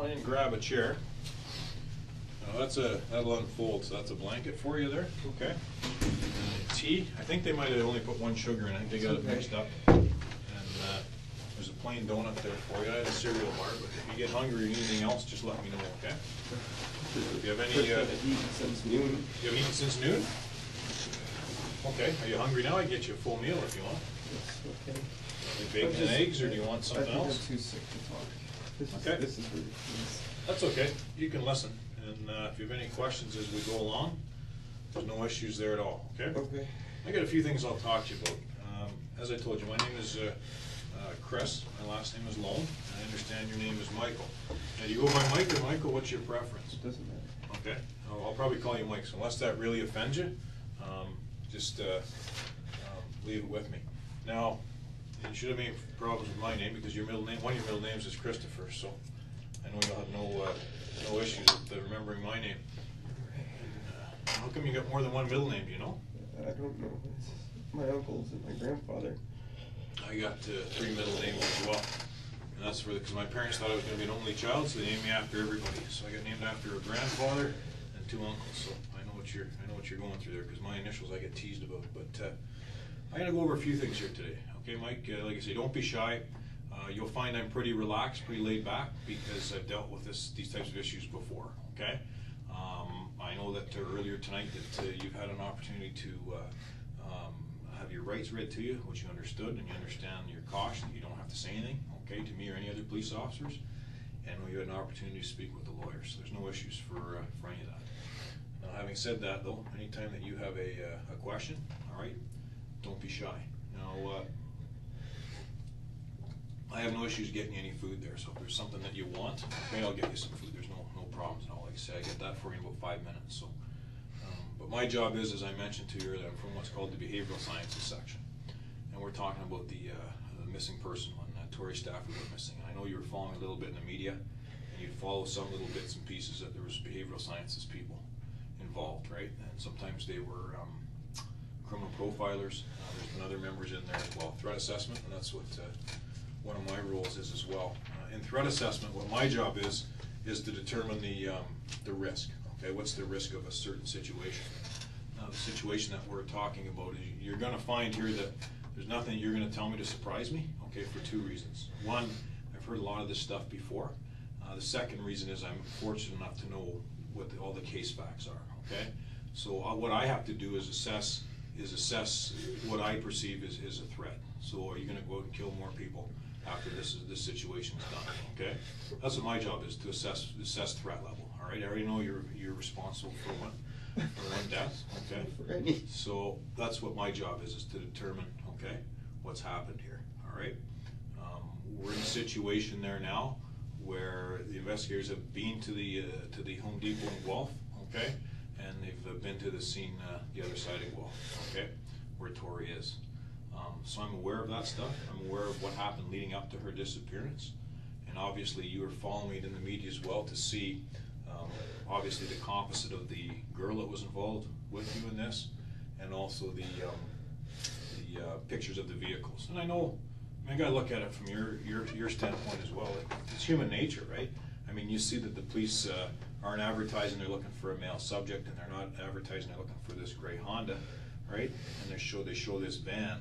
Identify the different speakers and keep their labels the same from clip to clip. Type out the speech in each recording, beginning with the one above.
Speaker 1: on in and grab a chair. Now that's a, that'll unfold, so that's a blanket for you there, okay? And Tea, I think they might have only put one sugar in, I think they got it mixed up. And, uh, there's a plain donut there for you, I had a cereal bar, but if you get hungry or anything else, just let me know, okay? If you have any, uh,
Speaker 2: I've eaten since noon.
Speaker 1: You haven't eaten since noon? Okay, are you hungry now? I can get you a full meal if you want.
Speaker 2: Yes, okay.
Speaker 1: Bacon
Speaker 2: I'm
Speaker 1: and
Speaker 2: just-
Speaker 1: eggs, or do you want something
Speaker 2: I think
Speaker 1: else?
Speaker 2: I'm too sick to talk. This is,
Speaker 1: Okay.
Speaker 2: this is ridiculous.
Speaker 1: That's okay, you can listen, and uh, if you have any questions as we go along, there's no issues there at all, okay?
Speaker 2: Okay.
Speaker 1: I got a few things I'll talk to you about. Um, As I told you, my name is uh, uh, Chris, my last name is Lone, and I understand your name is Michael. Now, do you go by Mike or Michael, what's your preference?
Speaker 2: It doesn't matter.
Speaker 1: Okay, I'll I'll probably call you Mike, so unless that really offends you, um, just uh, um, leave it with me. Now, you should have any problems with my name, because your middle name, one of your middle names is Christopher, so I know you'll have no, uh, no issues with uh, remembering my name. Uh, How come you got more than one middle name, do you know?
Speaker 2: I don't know. It's my uncles and my grandfather.
Speaker 1: I got uh, three middle names as well. And that's for, because my parents thought I was gonna be an only child, so they named me after everybody. So I got named after a grandfather and two uncles, so I know what you're, I know what you're going through there, because my initials I get teased about. But uh, I'm gonna go over a few things here today, okay, Mike? Uh, Like I say, don't be shy. Uh, You'll find I'm pretty relaxed, pretty laid back, because I've dealt with this, these types of issues before, okay? Um, I know that uh, earlier tonight that uh, you've had an opportunity to uh, um, have your rights read to you, which you understood, and you understand your caution, you don't have to say anything, okay, to me or any other police officers. And you had an opportunity to speak with the lawyers, so there's no issues for, uh, for any of that. Now, having said that, though, anytime that you have a, a question, all right, don't be shy. Now, I have no issues getting you any food there, so if there's something that you want, okay, I'll get you some food, there's no, no problems at all. Like I say, I get that for you in about five minutes, so. um, But my job is, as I mentioned to you earlier, I'm from what's called the behavioral sciences section. And we're talking about the, uh, the missing person one, uh, Tori Stafford went missing. And I know you were following a little bit in the media, and you'd follow some little bits and pieces that there was behavioral sciences people involved, right? And sometimes they were, um, criminal profilers, uh, there's been other members in there as well, threat assessment, and that's what, uh, one of my roles is as well. Uh, In threat assessment, what my job is, is to determine the, um, the risk, okay, what's the risk of a certain situation? Now, the situation that we're talking about, is you're gonna find here that there's nothing you're gonna tell me to surprise me, okay, for two reasons. One, I've heard a lot of this stuff before. Uh, the second reason is I'm fortunate enough to know what the- all the case facts are, okay? So uh, what I have to do is assess, is assess what I perceive is, is a threat. So are you gonna go out and kill more people after this is, this situation's done, okay? That's what my job is, to assess, assess threat level, all right? I already know you're, you're responsible for one, for one death, okay? So that's what my job is, is to determine, okay, what's happened here, all right? Um, We're in a situation there now where the investigators have been to the, uh, to the Home Depot in Guelph, okay? And they've uh, been to the scene, uh, the other side of Guelph, okay, where Tori is. Um, So I'm aware of that stuff, I'm aware of what happened leading up to her disappearance. And obviously, you were following it in the media as well to see, um, obviously, the composite of the girl that was involved with you in this, and also the, um, the, uh, pictures of the vehicles. And I know, I mean, I gotta look at it from your, your, your standpoint as well. It's human nature, right? I mean, you see that the police, uh, aren't advertising they're looking for a male subject, and they're not advertising they're looking for this gray Honda, right? And they show, they show this van,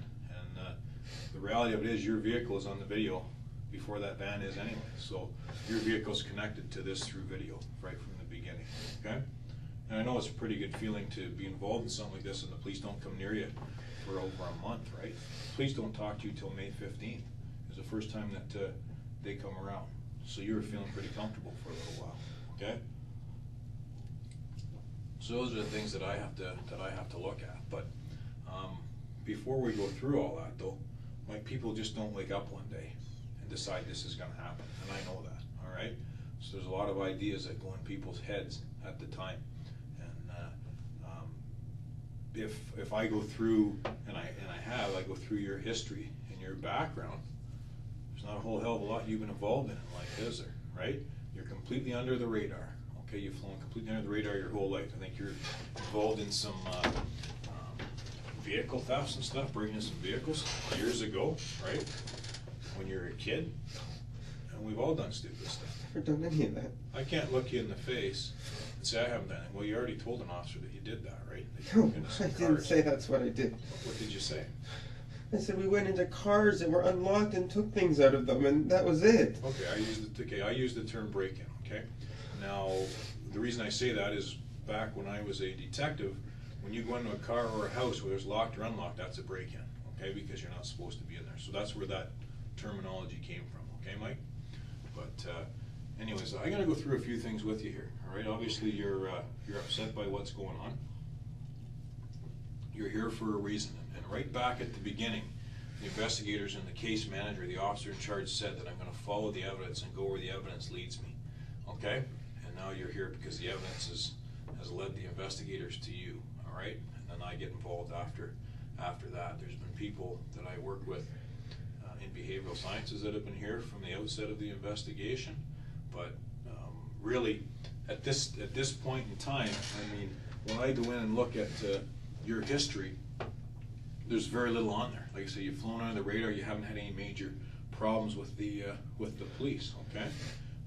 Speaker 1: the reality of it is, your vehicle is on the video before that van is anyway. So your vehicle's connected to this through video, right from the beginning, okay? And I know it's a pretty good feeling to be involved in something like this and the police don't come near you for over a month, right? Police don't talk to you till May fifteenth, is the first time that, uh, they come around. So you were feeling pretty comfortable for a little while, okay? So those are the things that I have to, that I have to look at, but, um, before we go through all that though, my people just don't wake up one day and decide this is gonna happen, and I know that, all right? So there's a lot of ideas that go in people's heads at the time, and, uh, um, if, if I go through, and I, and I have, I go through your history and your background, there's not a whole hell of a lot you've been involved in in life, is there, right? You're completely under the radar, okay, you've flown completely under the radar your whole life, I think you're involved in some, uh, vehicle thefts and stuff, bringing in some vehicles years ago, right? When you were a kid, and we've all done stupid stuff,
Speaker 2: never done any of that.
Speaker 1: I can't look you in the face and say I haven't done it. Well, you already told an officer that you did that, right? That you
Speaker 2: No,
Speaker 1: broke into some
Speaker 2: I didn't
Speaker 1: cars.
Speaker 2: say that's what I did.
Speaker 1: What did you say?
Speaker 2: I said we went into cars that were unlocked and took things out of them, and that was it.
Speaker 1: Okay, I used the, okay, I used the term break-in, okay? Now, the reason I say that is back when I was a detective, when you go into a car or a house where it's locked or unlocked, that's a break-in, okay? Because you're not supposed to be in there. So that's where that terminology came from, okay, Mike? But, uh, anyways, I gotta go through a few things with you here, all right? Obviously, you're, uh, you're upset by what's going on. You're here for a reason, and right back at the beginning, the investigators and the case manager, the officer in charge said that I'm gonna follow the evidence and go where the evidence leads me, okay? And now you're here because the evidence is, has led the investigators to you, right? And then I get involved after, after that. There's been people that I work with uh, in behavioral sciences that have been here from the outset of the investigation. But um, really, at this, at this point in time, I mean, when I go in and look at uh, your history, there's very little on there. Like I say, you've flown under the radar, you haven't had any major problems with the, uh, with the police, okay?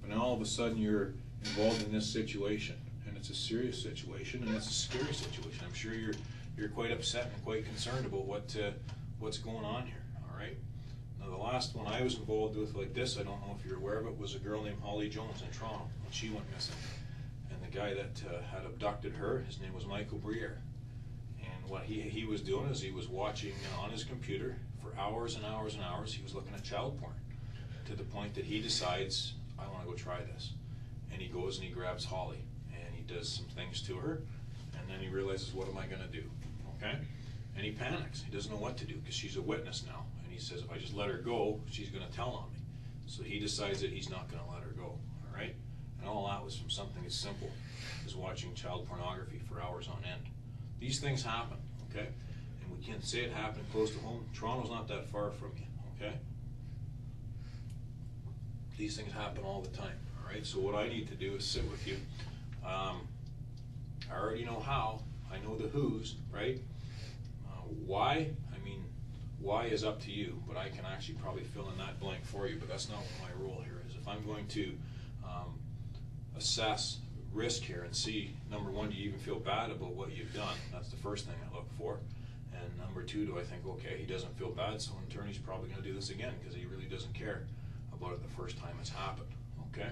Speaker 1: But now all of a sudden, you're involved in this situation, it's a serious situation, and it's a scary situation. I'm sure you're, you're quite upset and quite concerned about what, uh, what's going on here, all right? Now, the last one I was involved with like this, I don't know if you're aware of it, was a girl named Holly Jones in Toronto, when she went missing. And the guy that uh, had abducted her, his name was Michael Briere. And what he, he was doing is he was watching uh, on his computer for hours and hours and hours. He was looking at child porn to the point that he decides, I want to go try this. And he goes and he grabs Holly and does some things to her. And then he realizes, what am I going to do? Okay? And he panics. He doesn't know what to do because she's a witness now. And he says, if I just let her go, she's going to tell on me. So he decides that he's not going to let her go. All right? And all that was from something as simple as watching child pornography for hours on end. These things happen, okay? And we can't say it happened close to home. Toronto's not that far from you, okay? These things happen all the time, all right? So what I need to do is sit with you. Um, I already know how. I know the who's, right? Uh, why? I mean, why is up to you, but I can actually probably fill in that blank for you. But that's not what my role here is. If I'm going to um, assess risk here and see number one, do you even feel bad about what you've done? That's the first thing I look for. And number two, do I think, okay, he doesn't feel bad, so an attorney's probably going to do this again because he really doesn't care about it the first time it's happened. Okay.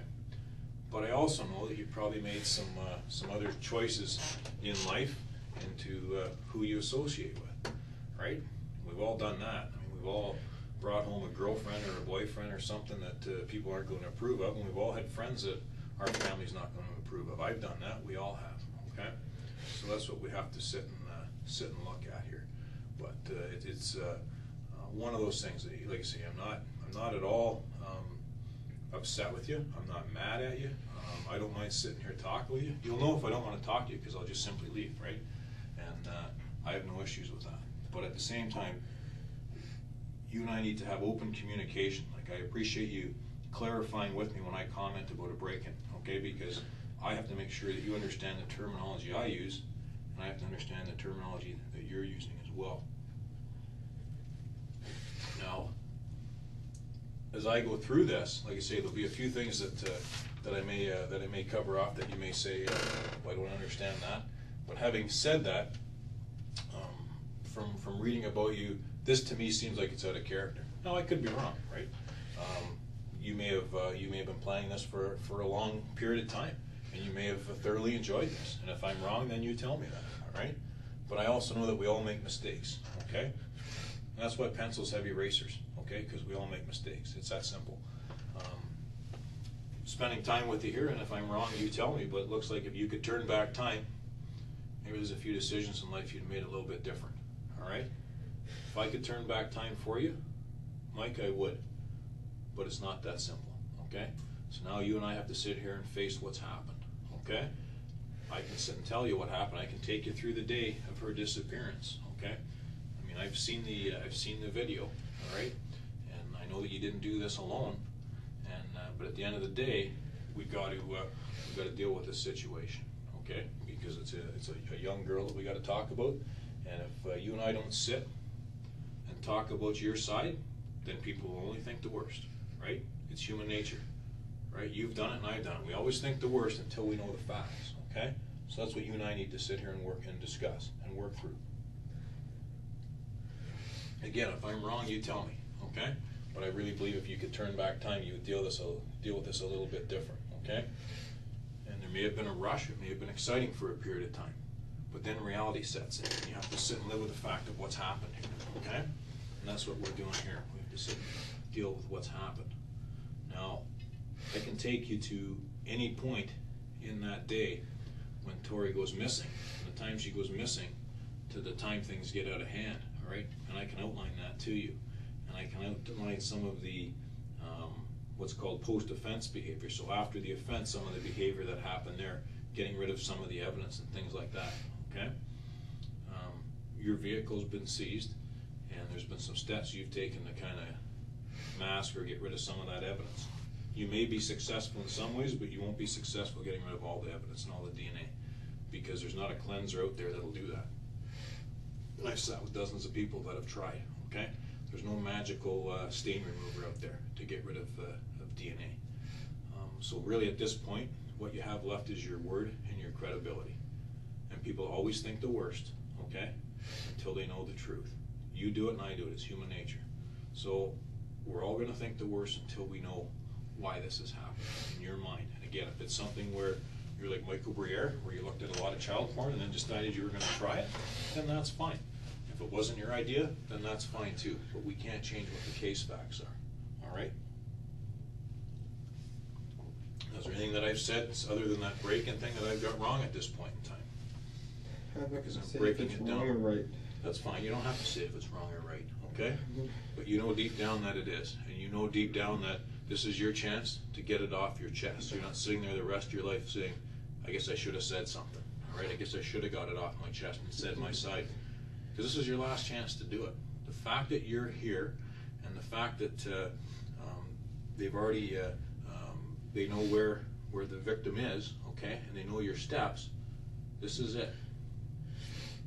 Speaker 1: But I also know that you've probably made some uh, some other choices in life into uh, who you associate with, right? We've all done that. I mean, we've all brought home a girlfriend or a boyfriend or something that uh, people aren't going to approve of, and we've all had friends that our family's not going to approve of. I've done that. We all have. Okay, so that's what we have to sit and uh, sit and look at here. But uh, it, it's uh, uh, one of those things that, like I say, I'm not I'm not at all. Um, upset with you. I'm not mad at you. Um, I don't mind sitting here talking with you. You'll know if I don't want to talk to you because I'll just simply leave, right? And uh, I have no issues with that. But at the same time, you and I need to have open communication. Like I appreciate you clarifying with me when I comment about a break-in, okay? Because I have to make sure that you understand the terminology I use, and I have to understand the terminology that you're using as well. Now, as I go through this, like I say, there'll be a few things that, uh, that I may, uh, that I may cover off that you may say, uh, well, I don't understand that. But having said that, um, from, from reading about you, this to me seems like it's out of character. Now, I could be wrong, right? Um, you may have, uh, you may have been planning this for, for a long period of time, and you may have thoroughly enjoyed this. And if I'm wrong, then you tell me that, all right? But I also know that we all make mistakes, okay? And that's why pencils have erasers, okay? Because we all make mistakes. It's that simple. Um, spending time with you here, and if I'm wrong, you tell me. But it looks like if you could turn back time, maybe there's a few decisions in life you'd made a little bit different. All right? If I could turn back time for you, Mike, I would. But it's not that simple. Okay? So now you and I have to sit here and face what's happened. Okay? I can sit and tell you what happened. I can take you through the day of her disappearance. Okay? I mean, I've seen the uh, I've seen the video. All right, know that you didn't do this alone. And uh, but at the end of the day, we got to uh, we got to deal with this situation. Okay? Because it's a it's a, a young girl that we got to talk about. And if uh, you and I don't sit and talk about your side, then people will only think the worst. Right? It's human nature. right? You've done it and I've done it. We always think the worst until we know the facts, okay? So that's what you and I need to sit here and work and discuss and work through. Again, if I'm wrong, you tell me, okay? But I really believe if you could turn back time, you would deal this, a- deal with this a little bit different, okay? And there may have been a rush, it may have been exciting for a period of time, but then reality sets in, and you have to sit and live with the fact of what's happened here, okay? And that's what we're doing here, we have to sit and deal with what's happened. Now, I can take you to any point in that day when Tori goes missing, from the time she goes missing to the time things get out of hand, all right? And I can outline that to you. I can outline some of the, um, what's called post-offense behavior. So after the offense, some of the behavior that happened there, getting rid of some of the evidence and things like that, okay? Um, Your vehicle's been seized, and there's been some steps you've taken to kind of mask or get rid of some of that evidence. You may be successful in some ways, but you won't be successful getting rid of all the evidence and all the DNA, because there's not a cleanser out there that'll do that. I've sat with dozens of people that have tried, okay? There's no magical uh, stain remover out there to get rid of, uh, of DNA. Um, so really, at this point, what you have left is your word and your credibility. And people always think the worst, okay, until they know the truth. You do it and I do it, it's human nature. So we're all gonna think the worst until we know why this has happened in your mind. And again, if it's something where you're like Michael Briere, where you looked at a lot of child porn and then decided you were gonna try it, then that's fine. If it wasn't your idea, then that's fine too, but we can't change what the case facts are, all right? Is there anything that I've said, other than that break-in thing, that I've got wrong at this point in time?
Speaker 2: I'm not
Speaker 1: Because
Speaker 2: gonna
Speaker 1: I'm
Speaker 2: say if
Speaker 1: breaking
Speaker 2: it's
Speaker 1: it down.
Speaker 2: wrong or right.
Speaker 1: That's fine, you don't have to say if it's wrong or right, okay? Mm-hmm. But you know deep down that it is, and you know deep down that this is your chance to get it off your chest. You're not sitting there the rest of your life saying, I guess I should have said something, all right? I guess I should have got it off my chest and said my side. Because this is your last chance to do it. The fact that you're here, and the fact that uh, um, they've already, uh, um, they know where, where the victim is, okay? And they know your steps, this is it.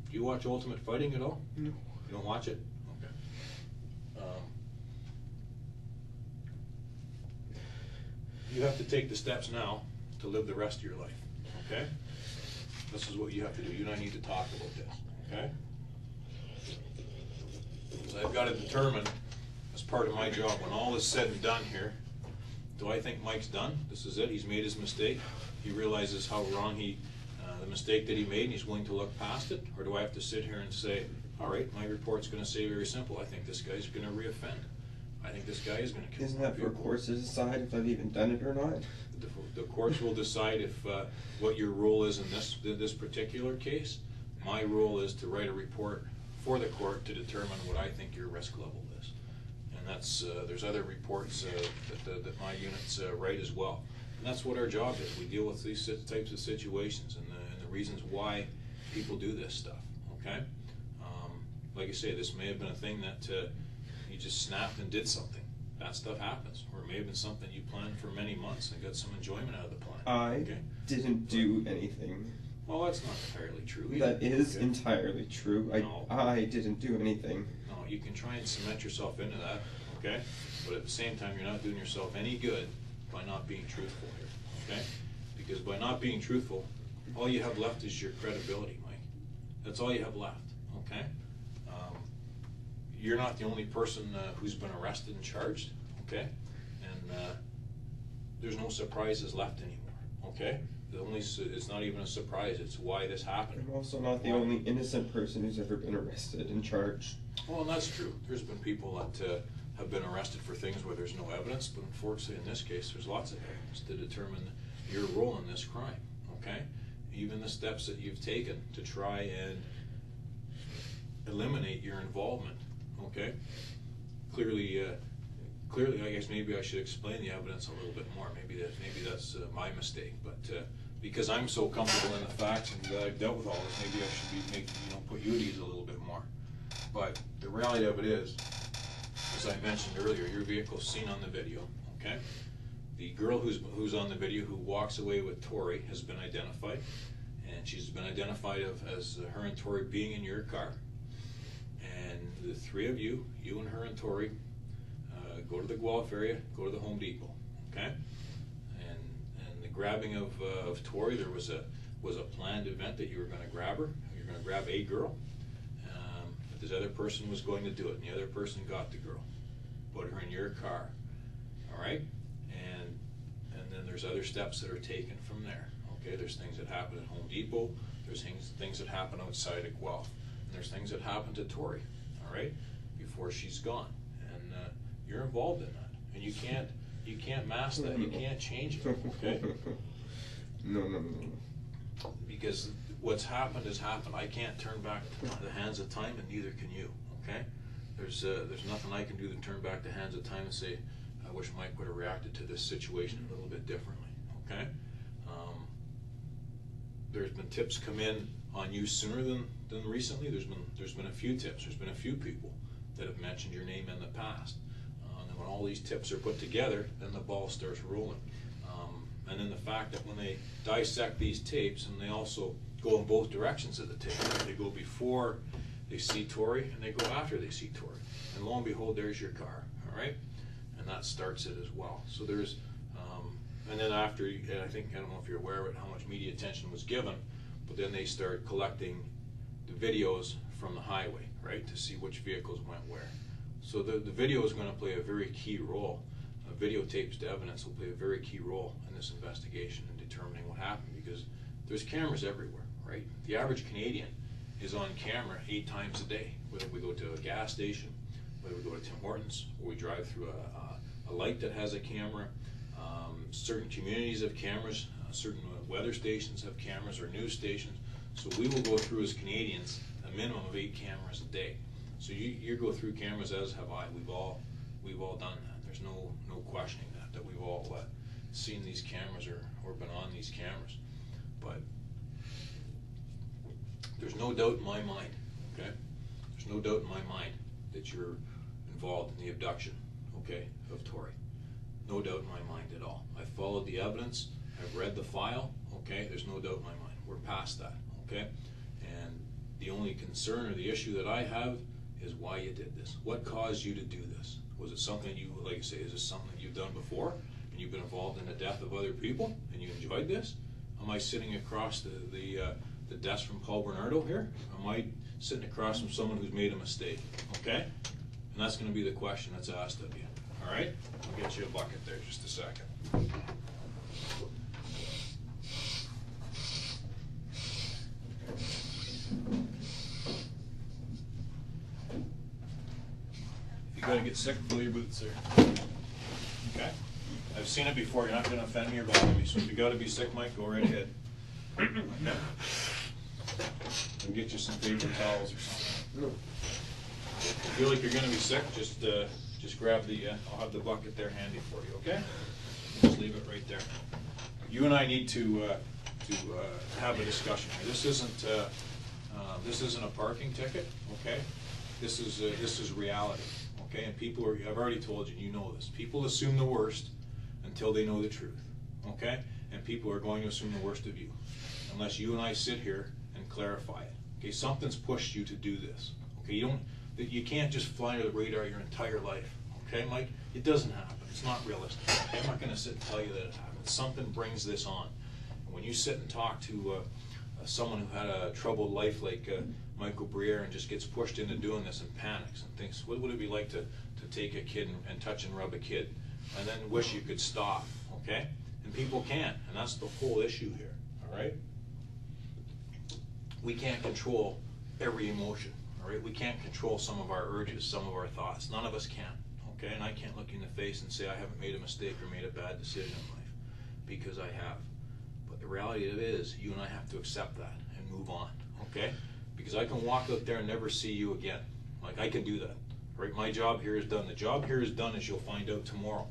Speaker 1: Do you watch Ultimate Fighting at all?
Speaker 2: No.
Speaker 1: You don't watch it? Okay. Um, You have to take the steps now to live the rest of your life, okay? This is what you have to do. You and I need to talk about this, okay? So I've gotta determine, as part of my job, when all is said and done here, do I think Mike's done? This is it, he's made his mistake, he realizes how wrong he, uh, the mistake that he made, and he's willing to look past it? Or do I have to sit here and say, all right, my report's gonna say very simple, I think this guy's gonna reoffend. I think this guy is gonna kill.
Speaker 2: Isn't that for
Speaker 1: people."
Speaker 2: courts to decide if I've even done it or not?
Speaker 1: The, the courts will decide if, uh, what your role is in this, in this particular case. My role is to write a report for the court to determine what I think your risk level is. And that's, uh, there's other reports, uh, that, that- that my units, uh, write as well. And that's what our job is, we deal with these types of situations and the, and the reasons why people do this stuff, okay? Um, Like I say, this may have been a thing that, uh, you just snapped and did something. That stuff happens, or it may have been something you planned for many months and got some enjoyment out of the plan.
Speaker 2: I
Speaker 1: Okay?
Speaker 2: didn't do anything.
Speaker 1: Well, that's not entirely true. either,
Speaker 2: That is entirely true. I
Speaker 1: No.
Speaker 2: I didn't do anything.
Speaker 1: No, you can try and cement yourself into that, okay? But at the same time, you're not doing yourself any good by not being truthful here, okay? Because by not being truthful, all you have left is your credibility, Mike. That's all you have left, okay? Um, You're not the only person uh, who's been arrested and charged, okay? And uh, there's no surprises left anymore, okay? The only, s- it's not even a surprise, it's why this happened.
Speaker 2: I'm also not the
Speaker 1: Why?
Speaker 2: only innocent person who's ever been arrested and charged.
Speaker 1: Well, and that's true. There's been people that uh, have been arrested for things where there's no evidence, but unfortunately, in this case, there's lots of evidence to determine your role in this crime, okay? Even the steps that you've taken to try and eliminate your involvement, okay? Clearly, uh, clearly, I guess maybe I should explain the evidence a little bit more. Maybe that, maybe that's uh, my mistake, but uh, because I'm so comfortable in the facts and that I've dealt with all this, maybe I should be making, you know, put you at ease a little bit more. But the reality of it is, as I mentioned earlier, your vehicle's seen on the video, okay? The girl who's, who's on the video who walks away with Tori has been identified, and she's been identified of, as her and Tori being in your car. And the three of you, you and her and Tori, uh, go to the Guelph area, go to the Home Depot, okay? Grabbing of, uh, of Tori, there was a, was a planned event that you were gonna grab her, you're gonna grab a girl. Um, but this other person was going to do it, and the other person got the girl, put her in your car, all right? And, and then there's other steps that are taken from there, okay? There's things that happen at Home Depot, there's things, things that happen outside of Guelph, and there's things that happen to Tori, all right? Before she's gone, and, uh, you're involved in that, and you can't, you can't mask that, you can't change it, okay?
Speaker 2: No, no, no, no.
Speaker 1: Because what's happened has happened, I can't turn back the hands of time, and neither can you, okay? There's, uh, there's nothing I can do to turn back the hands of time and say, I wish Mike would have reacted to this situation a little bit differently, okay? Um, There's been tips come in on you sooner than, than recently, there's been, there's been a few tips, there's been a few people that have mentioned your name in the past. When all these tips are put together, then the ball starts rolling. Um, And then the fact that when they dissect these tapes, and they also go in both directions of the tape, they go before they see Tori, and they go after they see Tori. And lo and behold, there's your car, all right? And that starts it as well. So there's, um, and then after, and I think, I don't know if you're aware of it, how much media attention was given, but then they start collecting the videos from the highway, right, to see which vehicles went where. So the, the video is gonna play a very key role. Uh, Videotapes to evidence will play a very key role in this investigation in determining what happened, because there's cameras everywhere, right? The average Canadian is on camera eight times a day, whether we go to a gas station, whether we go to Tim Hortons, or we drive through a, a, a light that has a camera. Um, certain communities have cameras, uh, certain uh, weather stations have cameras, or news stations. So we will go through as Canadians, a minimum of eight cameras a day. So you, you go through cameras, as have I, we've all, we've all done that, there's no, no questioning that, that we've all, uh, seen these cameras or, or been on these cameras. But there's no doubt in my mind, okay? There's no doubt in my mind that you're involved in the abduction, okay, of Tori. No doubt in my mind at all. I followed the evidence, I've read the file, okay, there's no doubt in my mind. We're past that, okay? And the only concern or the issue that I have is why you did this. What caused you to do this? Was it something you, like I say, is this something that you've done before? And you've been involved in the death of other people and you enjoyed this? Am I sitting across the, the, uh, the desk from Paul Bernardo here? Am I sitting across from someone who's made a mistake? Okay? And that's gonna be the question that's asked of you, all right? I'll get you a bucket there, just a second. You gotta get sick, pull your boots there. Okay? I've seen it before, you're not gonna offend me or bother me, so if you gotta be sick, Mike, go right ahead. Okay? I'll get you some paper towels or something.
Speaker 2: No.
Speaker 1: If you feel like you're gonna be sick, just, uh, just grab the, uh, I'll have the bucket there handy for you, okay? Just leave it right there. You and I need to, uh, to, uh, have a discussion. This isn't, uh, uh, this isn't a parking ticket, okay? This is, this is reality, okay? And people are, I've already told you, you know this. People assume the worst until they know the truth, okay? And people are going to assume the worst of you, unless you and I sit here and clarify it. Okay, something's pushed you to do this, okay? You don't, that you can't just fly under the radar your entire life, okay, Mike? It doesn't happen, it's not realistic, okay? I'm not gonna sit and tell you that it happens, something brings this on. And when you sit and talk to, uh, uh, someone who had a troubled life like, uh, Michael Briere and just gets pushed into doing this and panics and thinks, what would it be like to, to take a kid and, and touch and rub a kid? And then wish you could stop, okay? And people can't, and that's the whole issue here, all right? we can't control every emotion, all right? We can't control some of our urges, some of our thoughts. None of us can, okay? And I can't look you in the face and say I haven't made a mistake or made a bad decision in life, because I have. But the reality of it is, you and I have to accept that and move on, okay? Because I can walk out there and never see you again. Like, I can do that, right? My job here is done. The job here is done, as you'll find out tomorrow,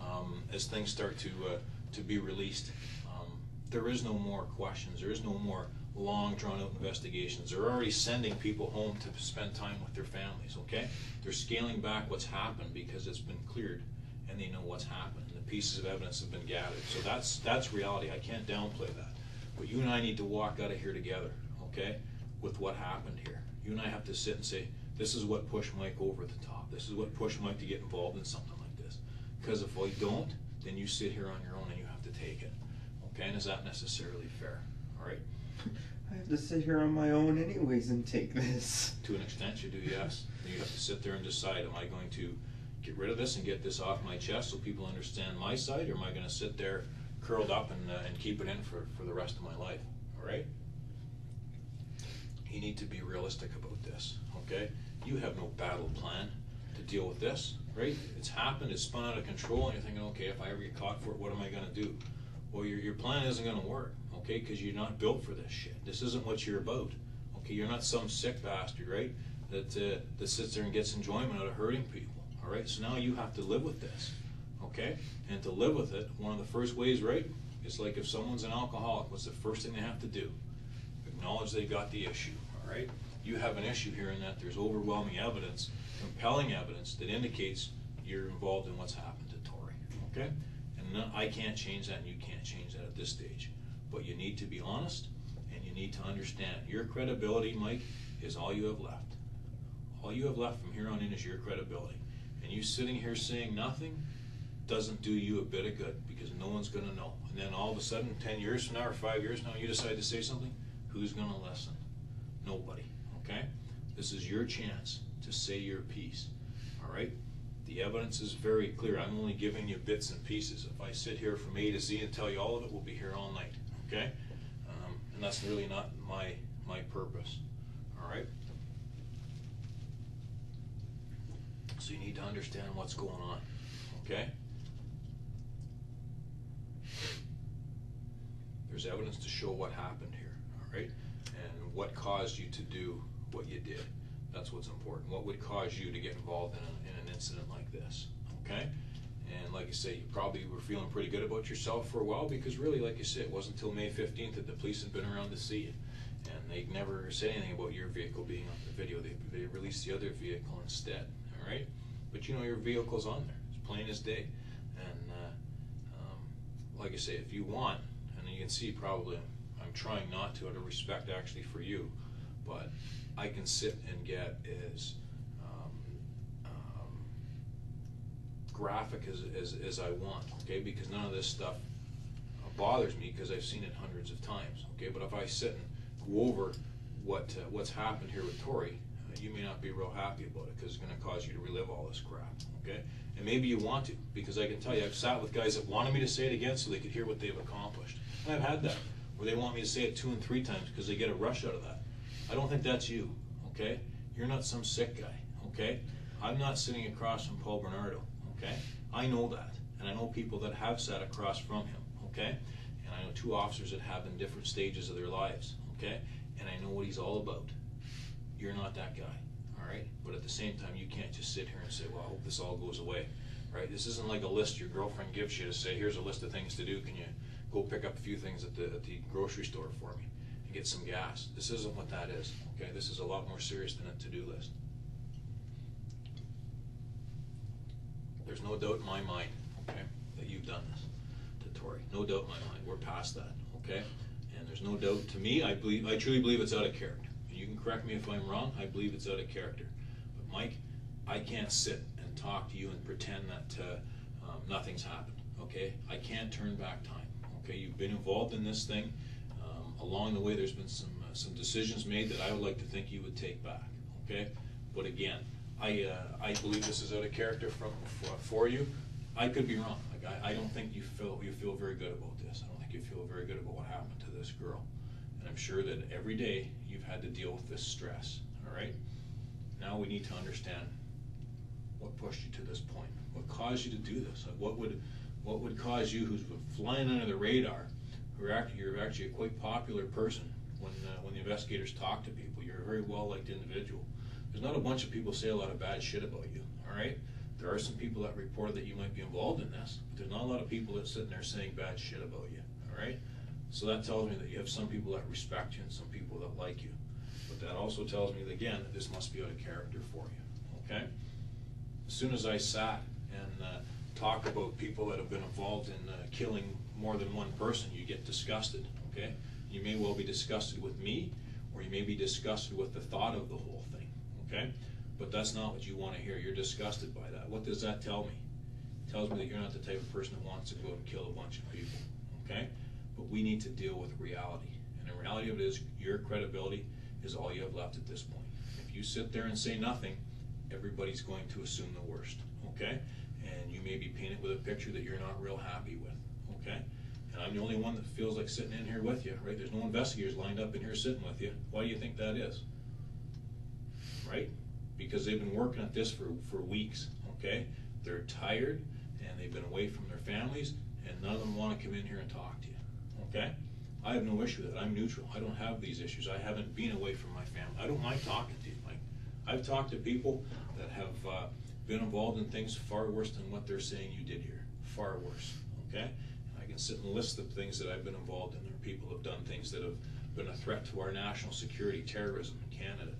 Speaker 1: um, as things start to, uh, to be released. Um, there is no more questions. There is no more long drawn-out investigations. They're already sending people home to spend time with their families, okay? They're scaling back what's happened because it's been cleared and they know what's happened. The pieces of evidence have been gathered. So that's, that's reality. I can't downplay that. But you and I need to walk out of here together, okay, with what happened here. You and I have to sit and say, this is what pushed Mike over the top. This is what pushed Mike to get involved in something like this. Because if I don't, then you sit here on your own and you have to take it, Okay, and is that necessarily fair? All right,
Speaker 2: I have to sit here on my own anyways and take this.
Speaker 1: to an extent you do, yes. You have to sit there and decide, am I going to get rid of this and get this off my chest so people understand my side, or am I gonna sit there curled up and, uh, and keep it in for, for the rest of my life, all right? You need to be realistic about this, okay? You have no battle plan to deal with this, right? It's happened, it's spun out of control, and you're thinking, okay, if I ever get caught for it, what am I gonna do? Well, your, your plan isn't gonna work, okay, cause you're not built for this shit. This isn't what you're about, okay? You're not some sick bastard, right? That, uh, that sits there and gets enjoyment out of hurting people, all right? So now you have to live with this, okay? And to live with it, one of the first ways, right, It's like if someone's an alcoholic, what's the first thing they have to do? Acknowledge they've got the issue, right? You have an issue here in that there's overwhelming evidence, compelling evidence that indicates you're involved in what's happened to Tori, okay? And I can't change that and you can't change that at this stage. But you need to be honest and you need to understand your credibility, Mike, is all you have left. All you have left from here on in is your credibility. And you sitting here saying nothing doesn't do you a bit of good because no one's gonna know. And then all of a sudden, ten years from now or five years from now, you decide to say something, who's gonna listen? Nobody, okay? This is your chance to say your piece, all right? The evidence is very clear. I'm only giving you bits and pieces. If I sit here from A to Z and tell you all of it, we'll be here all night, okay? Um, and that's really not my, my purpose, all right? So you need to understand what's going on, okay? There's evidence to show what happened here, all right? What caused you to do what you did. That's what's important. What would cause you to get involved in, a, in an incident like this, okay? And like I say, you probably were feeling pretty good about yourself for a while because really, like you said, it wasn't until May fifteenth that the police had been around to see you. And they never said anything about your vehicle being on the video. They, they released the other vehicle instead, all right? But you know your vehicle's on there. It's plain as day. And uh, um, like I say, if you want, and you can see probably I'm, trying not to out of respect actually for you, but I can sit and get as um, um, graphic as, as, as I want, okay? Because none of this stuff uh, bothers me because I've seen it hundreds of times, okay? But if I sit and go over what uh, what's happened here with Tori, uh, you may not be real happy about it because it's going to cause you to relive all this crap, okay? And maybe you want to because I can tell you I've sat with guys that wanted me to say it again so they could hear what they've accomplished, and I've had that they want me to say it two and three times because they get a rush out of that. I don't think that's you, okay? You're not some sick guy, okay? I'm not sitting across from Paul Bernardo, okay? I know that, and I know people that have sat across from him, okay? And I know two officers that have in different stages of their lives, okay? And I know what he's all about. You're not that guy, all right? But at the same time, you can't just sit here and say, well, I hope this all goes away, right? This isn't like a list your girlfriend gives you to say, here's a list of things to do. Can you go pick up a few things at the, at the grocery store for me and get some gas? This isn't what that is, okay? This is a lot more serious than a to-do list. There's no doubt in my mind, okay, that you've done this to Tori. No doubt in my mind. We're past that, okay? And there's no doubt to me, I believe, I truly believe it's out of character. And you can correct me if I'm wrong, I believe it's out of character. But Mike, I can't sit and talk to you and pretend that uh, um, nothing's happened, okay? I can't turn back time, okay? You've been involved in this thing. Um, along the way, there's been some, uh, some decisions made that I would like to think you would take back, okay? But again, I, uh, I believe this is out of character from, for, for you. I could be wrong. Like, I, I don't think you feel, you feel very good about this. I don't think you feel very good about what happened to this girl. And I'm sure that every day you've had to deal with this stress, all right? Now we need to understand what pushed you to this point. What caused you to do this? Like, what would, what would cause you, who's flying under the radar, who are actually, you're actually a quite popular person when, uh, when the investigators talk to people. You're a very well-liked individual. There's not a bunch of people say a lot of bad shit about you, all right? There are some people that report that you might be involved in this, but there's not a lot of people that sitting there saying bad shit about you, all right? So that tells me that you have some people that respect you and some people that like you. But that also tells me, again, that this must be out of character for you, okay? As soon as I sat and uh, talk about people that have been involved in uh, killing more than one person, you get disgusted, okay? You may well be disgusted with me, or you may be disgusted with the thought of the whole thing, okay? But that's not what you want to hear. You're disgusted by that. What does that tell me? It tells me that you're not the type of person that wants to go and kill a bunch of people, okay? But we need to deal with reality. And the reality of it is, your credibility is all you have left at this point. If you sit there and say nothing, everybody's going to assume the worst, okay? And you may be painted with a picture that you're not real happy with, okay? And I'm the only one that feels like sitting in here with you, right? There's no investigators lined up in here sitting with you. Why do you think that is? Right? Because they've been working at this for, for weeks, okay? They're tired and they've been away from their families and none of them wanna come in here and talk to you, okay? I have no issue with it. I'm neutral. I don't have these issues. I haven't been away from my family. I don't mind talking to you, Mike. I've talked to people that have, uh, been involved in things far worse than what they're saying you did here. Far worse, okay? I can sit and list the things that I've been involved in. There are people have done things that have been a threat to our national security, terrorism in Canada.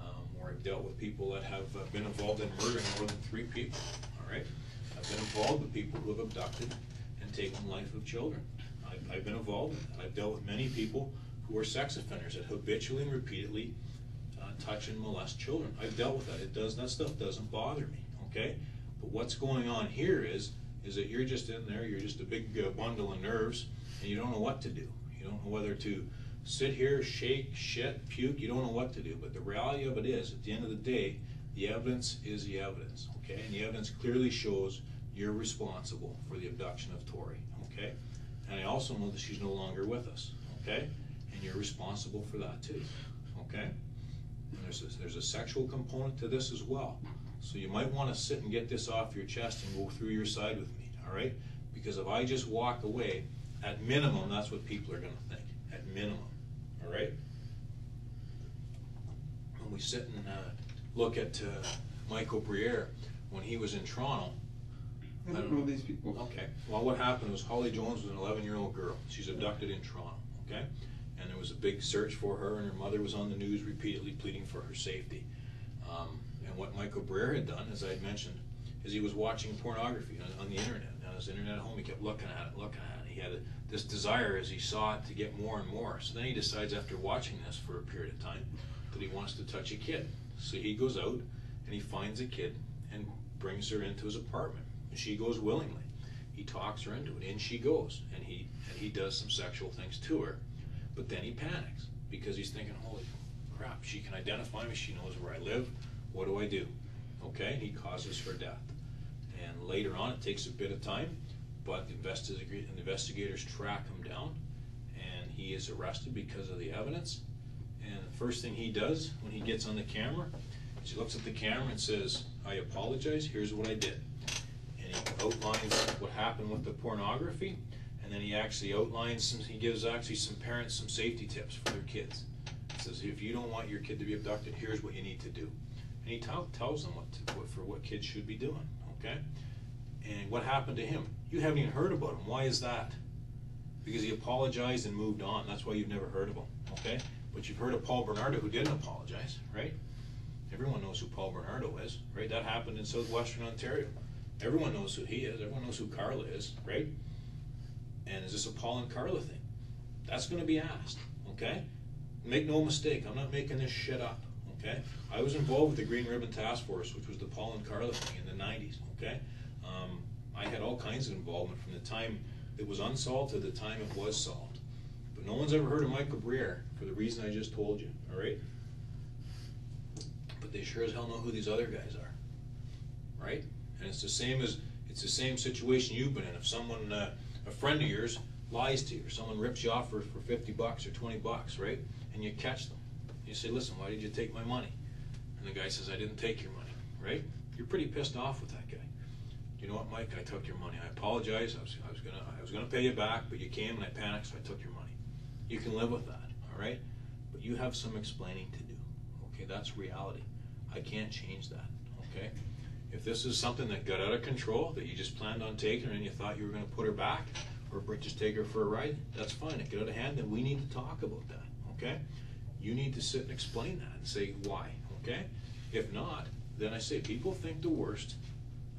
Speaker 1: Um, or I've dealt with people that have uh, been involved in murdering more than three people, all right? I've been involved with people who have abducted and taken life of children. I've, I've been involved in. I've dealt with many people who are sex offenders that habitually and repeatedly uh, touch and molest children. I've dealt with that. It does, that stuff doesn't bother me, okay? But what's going on here is, is that you're just in there, you're just a big uh, bundle of nerves, and you don't know what to do. You don't know whether to sit here, shake, shit, puke, you don't know what to do. But the reality of it is, at the end of the day, the evidence is the evidence, okay? And the evidence clearly shows you're responsible for the abduction of Tori, okay? And I also know that she's no longer with us, okay? And you're responsible for that too, okay? And there's a, there's a sexual component to this as well. So you might wanna sit and get this off your chest and go through your side with me, all right? Because if I just walk away, at minimum, that's what people are gonna think, at minimum, all right? When we sit and, uh, look at, uh, Michael Briere, when he was in Toronto,
Speaker 2: I don't know these people.
Speaker 1: Okay, well, what happened was Holly Jones was an eleven-year-old girl. She's abducted in Toronto, okay? And there was a big search for her, and her mother was on the news repeatedly pleading for her safety. Um, and what Michael Briere had done, as I had mentioned, is he was watching pornography on, on the internet. On his internet home, he kept looking at it, looking at it. He had a, this desire as he saw it to get more and more. So then he decides, after watching this for a period of time, that he wants to touch a kid. So he goes out and he finds a kid and brings her into his apartment. And she goes willingly. He talks her into it. In she goes. And he and he does some sexual things to her. But then he panics because he's thinking, holy crap, she can identify me, she knows where I live. What do I do? Okay, he causes her death. And later on, it takes a bit of time, but the investigators, track him down, and he is arrested because of the evidence. And the first thing he does when he gets on the camera is he looks at the camera and says, I apologize, here's what I did. And he outlines what happened with the pornography, and then he actually outlines some, he gives actually some parents some safety tips for their kids. He says, if you don't want your kid to be abducted, here's what you need to do. He tell, tells them what, to, what for what kids should be doing, okay? And what happened to him? You haven't even heard about him. Why is that? Because he apologized and moved on. That's why you've never heard of him, okay? But you've heard of Paul Bernardo who didn't apologize, right? Everyone knows who Paul Bernardo is, right? That happened in southwestern Ontario. Everyone knows who he is. Everyone knows who Karla is, right? And is this a Paul and Karla thing? That's going to be asked, okay? Make no mistake, I'm not making this shit up, okay? I was involved with the Green Ribbon Task Force, which was the Paul and Karla thing in the 90s, okay? Um, I had all kinds of involvement from the time it was unsolved to the time it was solved. But no one's ever heard of Michael Briere for the reason I just told you, all right? But they sure as hell know who these other guys are, right? And it's the same as it's the same situation you've been in. If someone, uh, a friend of yours, lies to you, or someone rips you off for, for fifty bucks or twenty bucks, right? And you catch them. You say, "Listen, why did you take my money?" And the guy says, "I didn't take your money," right? You're pretty pissed off with that guy. You know what, Mike? I took your money. I apologize. I was, I was gonna, I was gonna pay you back, but you came and I panicked, so I took your money. You can live with that, all right? But you have some explaining to do. Okay, that's reality. I can't change that. Okay. If this is something that got out of control, that you just planned on taking and you thought you were gonna put her back, or just take her for a ride, that's fine. It got out of hand, then we need to talk about that, okay? You need to sit and explain that and say why, okay? If not, then I say, people think the worst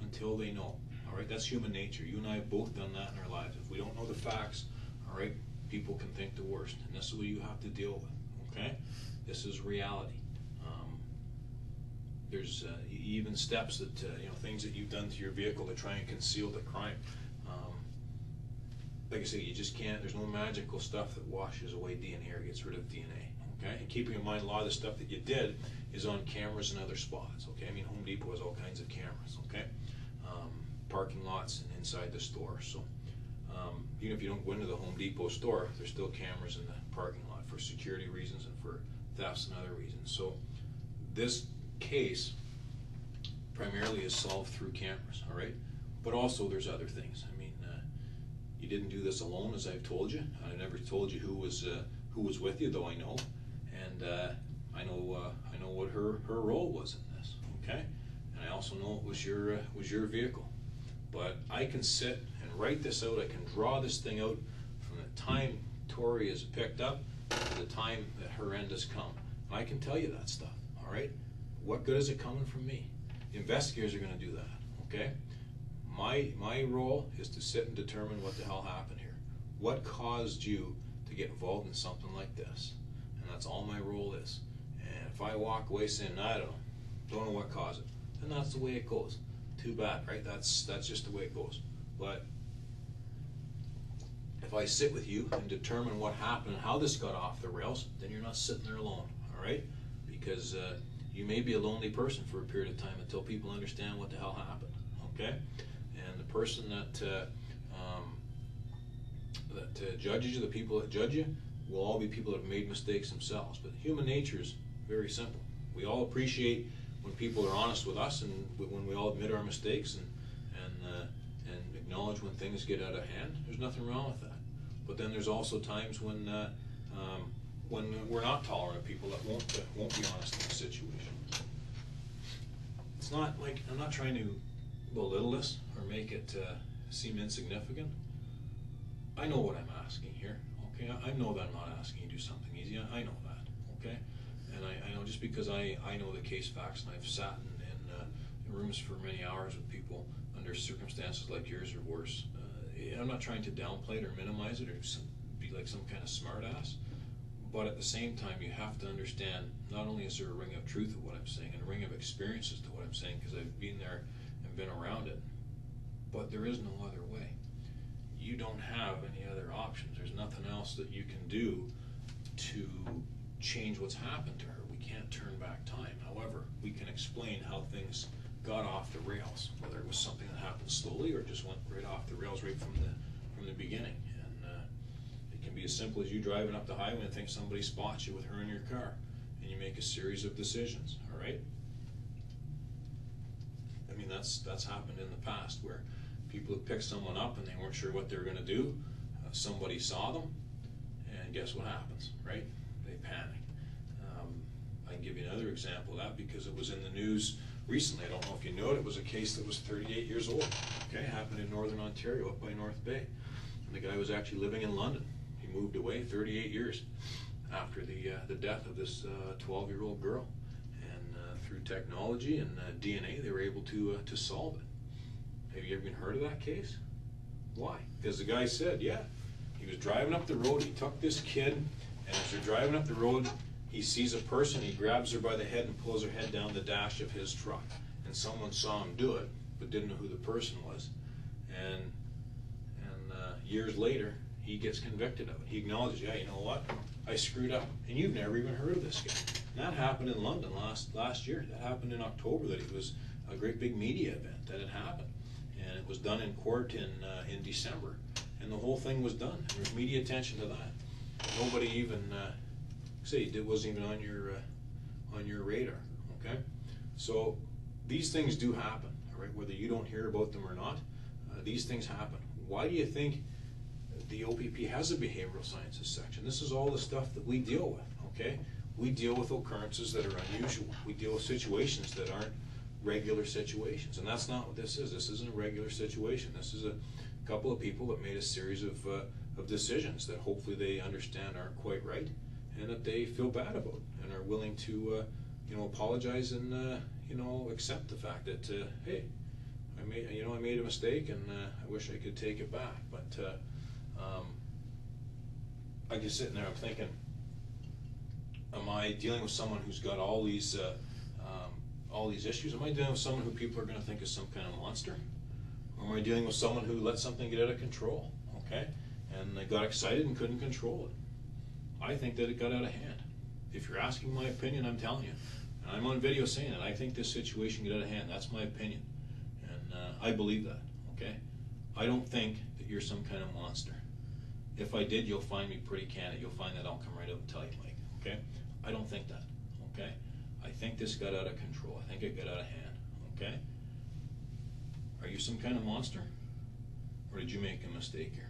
Speaker 1: until they know, all right? That's human nature. You and I have both done that in our lives. If we don't know the facts, all right, people can think the worst, and this is what you have to deal with, okay? This is reality. Um, there's uh, even steps that, uh, you know, things that you've done to your vehicle to try and conceal the crime. Um, like I say, you just can't, there's no magical stuff that washes away DNA or gets rid of DNA, okay? And keeping in mind, a lot of the stuff that you did is on cameras in other spots, okay? I mean, Home Depot has all kinds of cameras, okay? Um, parking lots and inside the store, so, um, even if you don't go into the Home Depot store, there's still cameras in the parking lot for security reasons and for thefts and other reasons, so this case primarily is solved through cameras, all right? But also, there's other things, I mean, uh, you didn't do this alone, as I've told you. I never told you who was uh, who was with you, though I know, and uh, I know uh, know what her her role was in this. Okay, and I also know it was your uh, was your vehicle. But I can sit and write this out. I can draw this thing out from the time Tori is picked up to the time that her end has come. And I can tell you that stuff. All right, what good is it coming from me? Investigators are going to do that. Okay. My, my role is to sit and determine what the hell happened here. What caused you to get involved in something like this? And that's all my role is. If I walk away saying, I don't know, don't know what caused it, then that's the way it goes. Too bad, right? That's, that's just the way it goes. But if I sit with you and determine what happened and how this got off the rails, then you're not sitting there alone, all right? Because uh, you may be a lonely person for a period of time until people understand what the hell happened, okay? And the person that uh, um, that uh, judges you, the people that judge you, will all be people that have made mistakes themselves. But human nature is very simple. We all appreciate when people are honest with us, and when we all admit our mistakes and and uh, and acknowledge when things get out of hand. There's nothing wrong with that. But then there's also times when uh, um, when we're not tolerant of people that won't won't be honest in the situation. It's not like I'm not trying to belittle this or make it uh, seem insignificant. I know what I'm asking here. Okay, I, know that I'm not asking you to do something easy. I know that. Okay, and I, I know just because I, I know the case facts and I've sat in, in, uh, in rooms for many hours with people under circumstances like yours or worse. Uh, I'm not trying to downplay it or minimize it or some, be like some kind of smartass. But at the same time, you have to understand not only is there a ring of truth of what I'm saying and a ring of experiences to what I'm saying because I've been there and been around it, but there is no other way. You don't have any other options. There's nothing else that you can do to change what's happened to her. We can't turn back time. However, we can explain how things got off the rails, whether it was something that happened slowly or just went right off the rails right from the from the beginning. And uh, it can be as simple as you driving up the highway and think somebody spots you with her in your car, and you make a series of decisions. All right. I mean, that's that's happened in the past where people have picked someone up and they weren't sure what they were going to do. Uh, somebody saw them, and guess what happens, right? They panic. Um, I can give you another example of that because it was in the news recently. I don't know if you know it. It was a case that was 38 years old. Okay, happened in Northern Ontario, up by North Bay. And the guy was actually living in London. He moved away 38 years after the uh, the death of this 12 year old girl. And uh, through technology and uh, DNA, they were able to uh, to solve it. Have you ever been heard of that case? Why? Because the guy said, yeah, he was driving up the road. He took this kid, and as they're driving up the road, he sees a person. He grabs her by the head and pulls her head down the dash of his truck. And someone saw him do it, but didn't know who the person was. And and uh, years later, he gets convicted of it. He acknowledges, yeah, you know what? I screwed up. And you've never even heard of this guy. And that happened in London last last year. That happened in October. That it was a great big media event that had happened, and it was done in court in uh, in December, and the whole thing was done. There was media attention to that. Nobody even uh, say it wasn't even on your uh, on your radar. Okay, so these things do happen. All right, whether you don't hear about them or not, uh, these things happen. Why do you think? The OPP has a behavioral sciences section. This is all the stuff that we deal with, okay? We deal with occurrences that are unusual. We deal with situations that aren't regular situations. And that's not what this is. This isn't a regular situation. This is a couple of people that made a series of, uh, of decisions that hopefully they understand aren't quite right and that they feel bad about and are willing to, uh, you know, apologize and, uh, you know, accept the fact that, uh, hey, I made, you know, I made a mistake and uh, I wish I could take it back. But uh, um, I just sitting there, I'm thinking, am I dealing with someone who's got all these, uh, um, all these issues? Am I dealing with someone who people are going to think is some kind of monster? Or am I dealing with someone who let something get out of control? Okay, and they got excited and couldn't control it. I think that it got out of hand. If you're asking my opinion, I'm telling you, and I'm on video saying it, I think this situation got out of hand, that's my opinion. And, uh, I believe that, okay? I don't think that you're some kind of monster. If I did, you'll find me pretty candid, you'll find that I'll come right out and tell you, Mike, okay? I don't think that, okay? I think this got out of control, I think it got out of hand, okay? Are you some kind of monster? Or did you make a mistake here?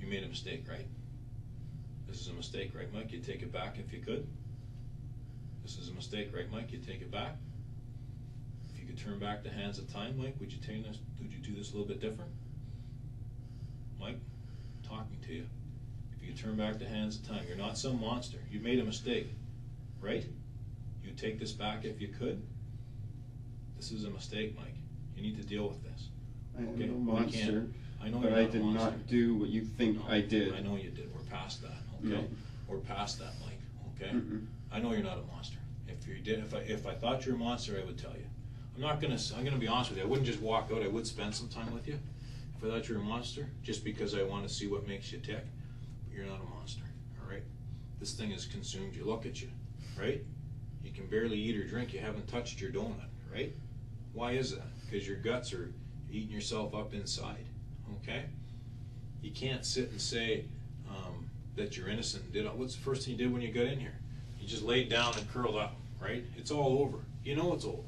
Speaker 1: You made a mistake, right? This is a mistake, right, Mike? You'd take it back if you could? This is a mistake, right, Mike? You'd take it back? If you could turn back the hands of time, Mike, would you turn this, would you do this a little bit different? Mike, talking to you. If you could turn back the hands of time, you're not some monster. You made a mistake, right? You'd take this back if you could? This is a mistake, Mike. You need to deal with this.
Speaker 2: I am
Speaker 1: Okay,
Speaker 2: no monster,
Speaker 1: I know
Speaker 2: but I did
Speaker 1: monster.
Speaker 2: not do what you think
Speaker 1: No,
Speaker 2: I did.
Speaker 1: I know you did. We're past that, okay? We're past that, Mike, okay?
Speaker 2: Mm-mm.
Speaker 1: I know you're not a monster. If you did, if I, if I thought you're a monster, I would tell you. I'm not gonna, s- I'm gonna be honest with you. I wouldn't just walk out. I would spend some time with you. If I thought you're a monster, just because I wanna see what makes you tick. But you're not a monster, all right? This thing has consumed you. Look at you, right? You can barely eat or drink. You haven't touched your donut, right? Why is that? Because your guts are eating yourself up inside, okay? You can't sit and say um, that you're innocent. and Did what's the first thing you did when you got in here? You just laid down and curled up, right? It's all over. You know it's over,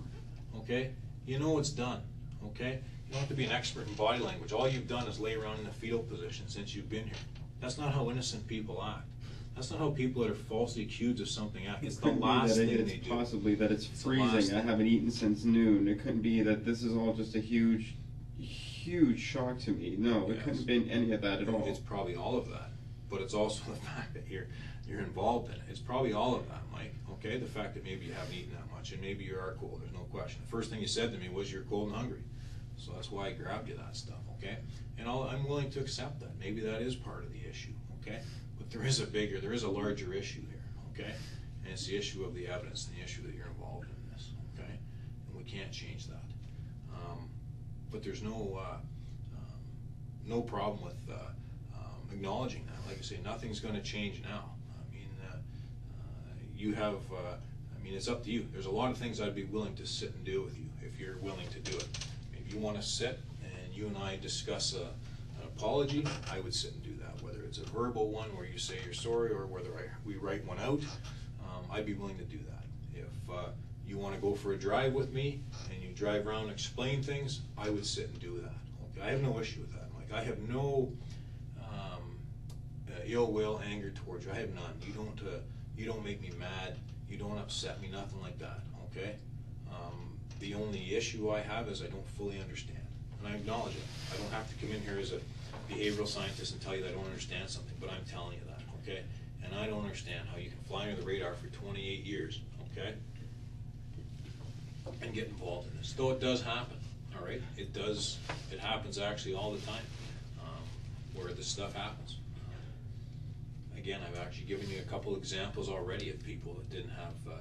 Speaker 1: okay? You know it's done, okay? You don't have to be an expert in body language. All you've done is lay around in the fetal position since you've been here. That's not how innocent people act. That's not how people that are falsely accused of something act. It's
Speaker 2: It
Speaker 1: the last thing
Speaker 2: it-
Speaker 1: they do.
Speaker 2: possibly that it's
Speaker 1: It's
Speaker 2: freezing. I haven't eaten since noon. It couldn't be that this is all just a huge, huge shock to me. No, it
Speaker 1: Yes.
Speaker 2: couldn't have been any of that at all.
Speaker 1: It's probably all of that, but it's also the fact that you're you're involved in it. It's probably all of that, Mike. Okay, the fact that maybe you haven't eaten that much and maybe you are cold. There's no question. The first thing you said to me was you're cold and hungry, so that's why I grabbed you that stuff. Okay, and I'll, I'm willing to accept that. Maybe that is part of the issue. Okay, but there is a bigger, there is a larger issue here. Okay, and it's the issue of the evidence and the issue that you're involved in this. Okay, and we can't change that. Um, but there's no uh, um, no problem with uh, acknowledging that. Like I say, nothing's going to change now. I mean, uh, uh, you have. Uh, I mean, it's up to you. There's a lot of things I'd be willing to sit and do with you if you're willing to do it. If you want to sit and you and I discuss a, an apology, I would sit and do that. Whether it's a verbal one where you say you're sorry, or whether I, we write one out, um, I'd be willing to do that. If uh, you want to go for a drive with me and you drive around and explain things, I would sit and do that. Okay? I have no issue with that, Mike. I have no uh, ill will, anger towards you. I have none. You don't. Uh, you don't make me mad. You don't upset me. Nothing like that. Okay. Um, the only issue I have is I don't fully understand, and I acknowledge it. I don't have to come in here as a behavioral scientist and tell you that I don't understand something, but I'm telling you that. Okay. And I don't understand how you can fly under the radar for 28 years. Okay and get involved in this, though it does happen, all right? It does, it happens actually all the time, um, where this stuff happens. Again, I've actually given you a couple examples already of people that didn't have, uh,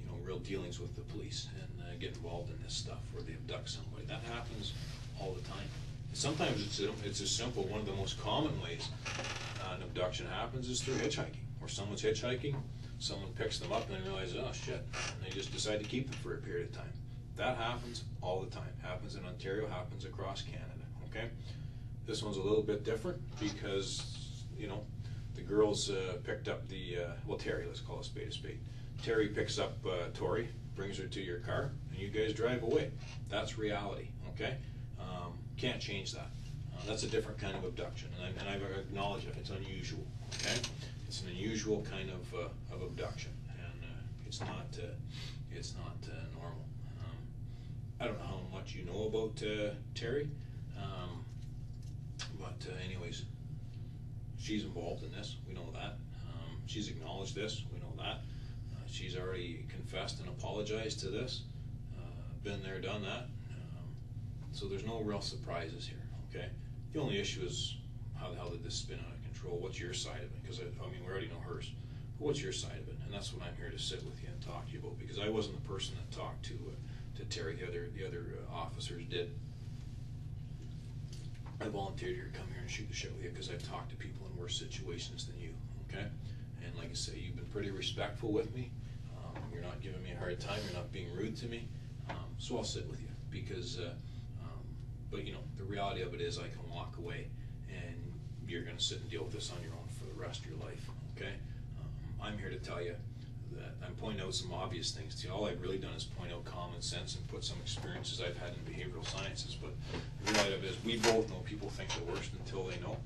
Speaker 1: you know, real dealings with the police and uh, get involved in this stuff where they abduct somebody. That happens all the time. Sometimes it's, it's as simple, one of the most common ways uh, an abduction happens is through hitchhiking, where someone's hitchhiking, someone picks them up and they realize, oh shit, and they just decide to keep them for a period of time. That happens all the time. Happens in Ontario, happens across Canada, okay? This one's a little bit different because, you know, the girls uh, picked up the, uh, well, Terri, let's call a spade a spade. Terri picks up uh, Tori, brings her to your car, and you guys drive away. That's reality, okay? Um, can't change that. Uh, that's a different kind of abduction, and, I, and I've acknowledged it. It's unusual, okay? It's an unusual kind of, uh, of abduction, and uh, it's not uh, it's not uh, normal. Um, I don't know how much you know about uh, Terri, um, but uh, anyways, she's involved in this. We know that. Um, she's acknowledged this. We know that. Uh, she's already confessed and apologized to this. Uh, been there, done that. Um, so there's no real surprises here. Okay. The only issue is how the hell did this spin out of control? What's your side of it? Because I, I mean, we already know hers. But what's your side of it? And that's what I'm here to sit with you and talk to you about. Because I wasn't the person that talked to uh, to Terri. The other the other uh, officers did. I volunteered here to come here and shoot the shit with you because I've talked to people worse situations than you, okay? And like I say, you've been pretty respectful with me. Um, you're not giving me a hard time, you're not being rude to me. Um, so I'll sit with you because, uh, um, but you know, the reality of it is I can walk away and you're gonna sit and deal with this on your own for the rest of your life, okay? Um, I'm here to tell you that I'm pointing out some obvious things to you. All I've really done is point out common sense and put some experiences I've had in behavioral sciences. But the reality of it is, we both know people think the worst until they know.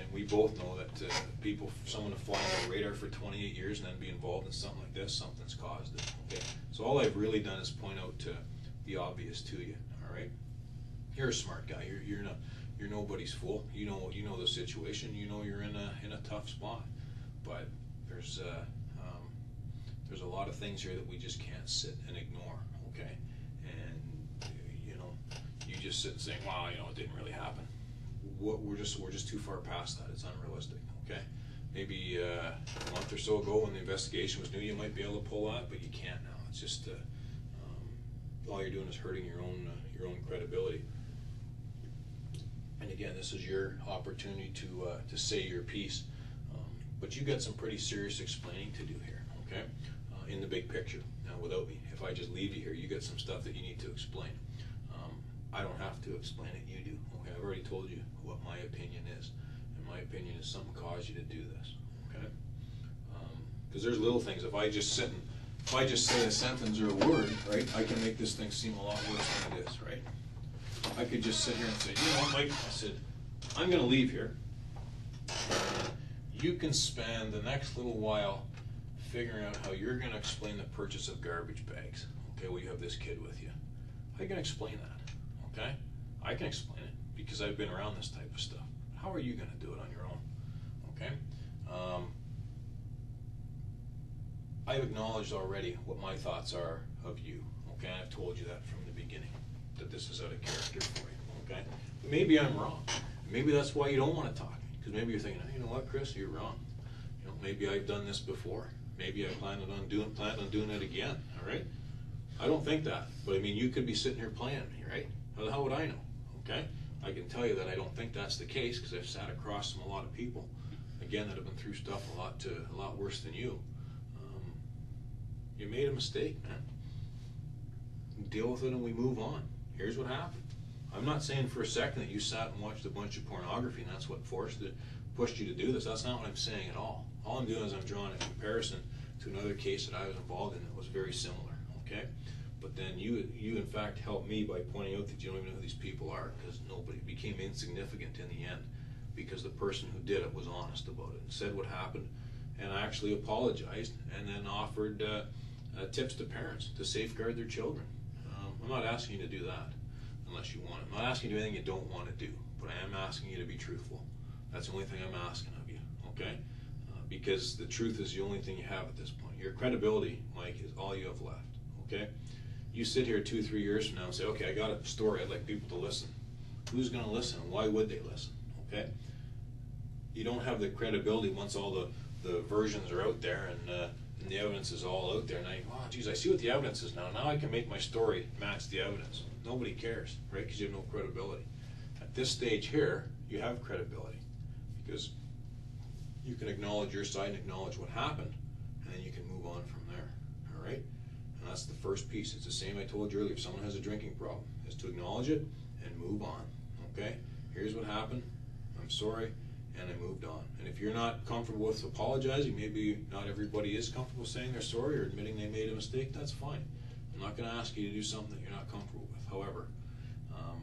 Speaker 1: And we both know that uh, people, someone to fly on the radar for 28 years and then be involved in something like this, something's caused it. Okay. So all I've really done is point out to the obvious to you. All right. You're a smart guy. You're you're not you're nobody's fool. You know you know the situation. You know you're in a in a tough spot. But there's uh, um, there's a lot of things here that we just can't sit and ignore. Okay. And uh, you know you just sit and saying, "Wow, you know it didn't really happen." What we're just we're just too far past that. It's unrealistic. Okay. Maybe uh, a month or so ago when the investigation was new, you might be able to pull that, but you can't now. It's just uh, um, all you're doing is hurting your own uh, your own credibility. And again, this is your opportunity to uh, to say your piece, um, but you got some pretty serious explaining to do here. Okay, uh, in the big picture. Now, without me, if I just leave you here, you got some stuff that you need to explain. Um, I don't have to explain it. You do. Okay, I've already told you what my opinion is, and my opinion is something caused you to do this. Okay, because there's little things. If I just sit and if I just say a sentence or a word, right, I can make this thing seem a lot worse than it is, right? I could just sit here and say, you know what, Mike, I said, I'm gonna leave here. You can spend the next little while figuring out how you're gonna explain the purchase of garbage bags. Okay, well, you have this kid with you. How are you gonna explain that? Okay? I can explain it because I've been around this type of stuff. How are you gonna do it on your own? Okay? Um, I've acknowledged already what my thoughts are of you, okay? I've told you that from the beginning, that this is out of character for you, okay? Maybe I'm wrong. Maybe that's why you don't wanna talk, because maybe you're thinking, "Hey, you know what, Chris, you're wrong. You know, maybe I've done this before. Maybe I planned on doing, planned on doing it again, all right? I don't think that, but I mean, you could be sitting here playing me, right? How would I know, okay? I can tell you that I don't think that's the case, because I've sat across from a lot of people, again, that have been through stuff a lot to, a lot worse than you. Um, You made a mistake, man. Deal with it and we move on. Here's what happened. I'm not saying for a second that you sat and watched a bunch of pornography and that's what forced it, pushed you to do this. That's not what I'm saying at all. All I'm doing is I'm drawing a comparison to another case that I was involved in that was very similar, then you, you in fact helped me by pointing out that you don't even know who these people are, because nobody became insignificant in the end, because the person who did it was honest about it and said what happened, and I actually apologized, and then offered uh, uh, tips to parents to safeguard their children. Um, I'm not asking you to do that unless you want it. I'm not asking you to do anything you don't want to do, but I am asking you to be truthful. That's the only thing I'm asking of you, okay? Uh, because the truth is the only thing you have at this point. Your credibility, Mike, is all you have left, okay? You sit here two, three years from now and say, okay, I got a story, I'd like people to listen. Who's going to listen? Why would they listen, okay? You don't have the credibility once all the, the versions are out there and, uh, and the evidence is all out there. Now, you, go, oh, geez, I see what the evidence is now. Now I can make my story match the evidence. Nobody cares, right? Because you have no credibility. At this stage here, you have credibility because you can acknowledge your side and acknowledge what happened, and then you can move on from there. All right? That's the first piece. It's the same I told you earlier. If someone has a drinking problem, is to acknowledge it and move on. Okay? Here's what happened. I'm sorry, and I moved on. And if you're not comfortable with apologizing, maybe not everybody is comfortable saying they're sorry or admitting they made a mistake. That's fine. I'm not going to ask you to do something that you're not comfortable with. However, um,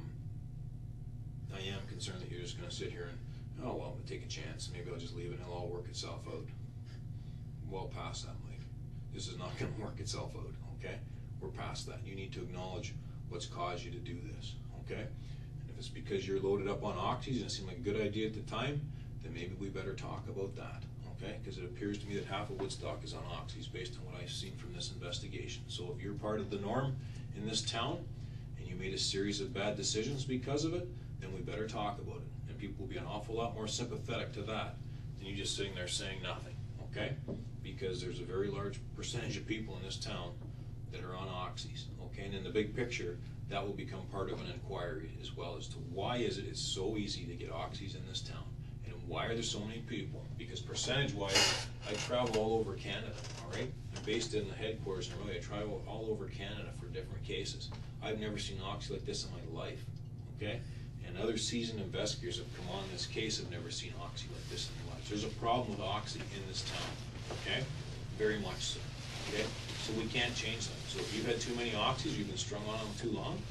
Speaker 1: I am concerned that you're just going to sit here and oh well, we'll take a chance. Maybe I'll just leave it and it'll all work itself out. Well past that, Mike. This is not going to work itself out. Okay, we're past that. You need to acknowledge what's caused you to do this. Okay, and if it's because you're loaded up on oxys and it seemed like a good idea at the time, then maybe we better talk about that. Okay, because it appears to me that half of Woodstock is on oxys based on what I've seen from this investigation. So if you're part of the norm in this town and you made a series of bad decisions because of it, then we better talk about it and people will be an awful lot more sympathetic to that than you just sitting there saying nothing, okay? Because there's a very large percentage of people in this town that are on oxys, okay? And in the big picture, that will become part of an inquiry as well as to why is it it's so easy to get oxys in this town? And why are there so many people? Because percentage wise, I travel all over Canada, all right? I'm based in the headquarters in Roy, I travel all over Canada for different cases. I've never seen oxy like this in my life, okay? And other seasoned investigators have come on this case, have never seen oxy like this in their lives. There's a problem with oxy in this town, okay? Very much so, okay? So we can't change them. So if you've had too many oxys, you've been strung on them too long,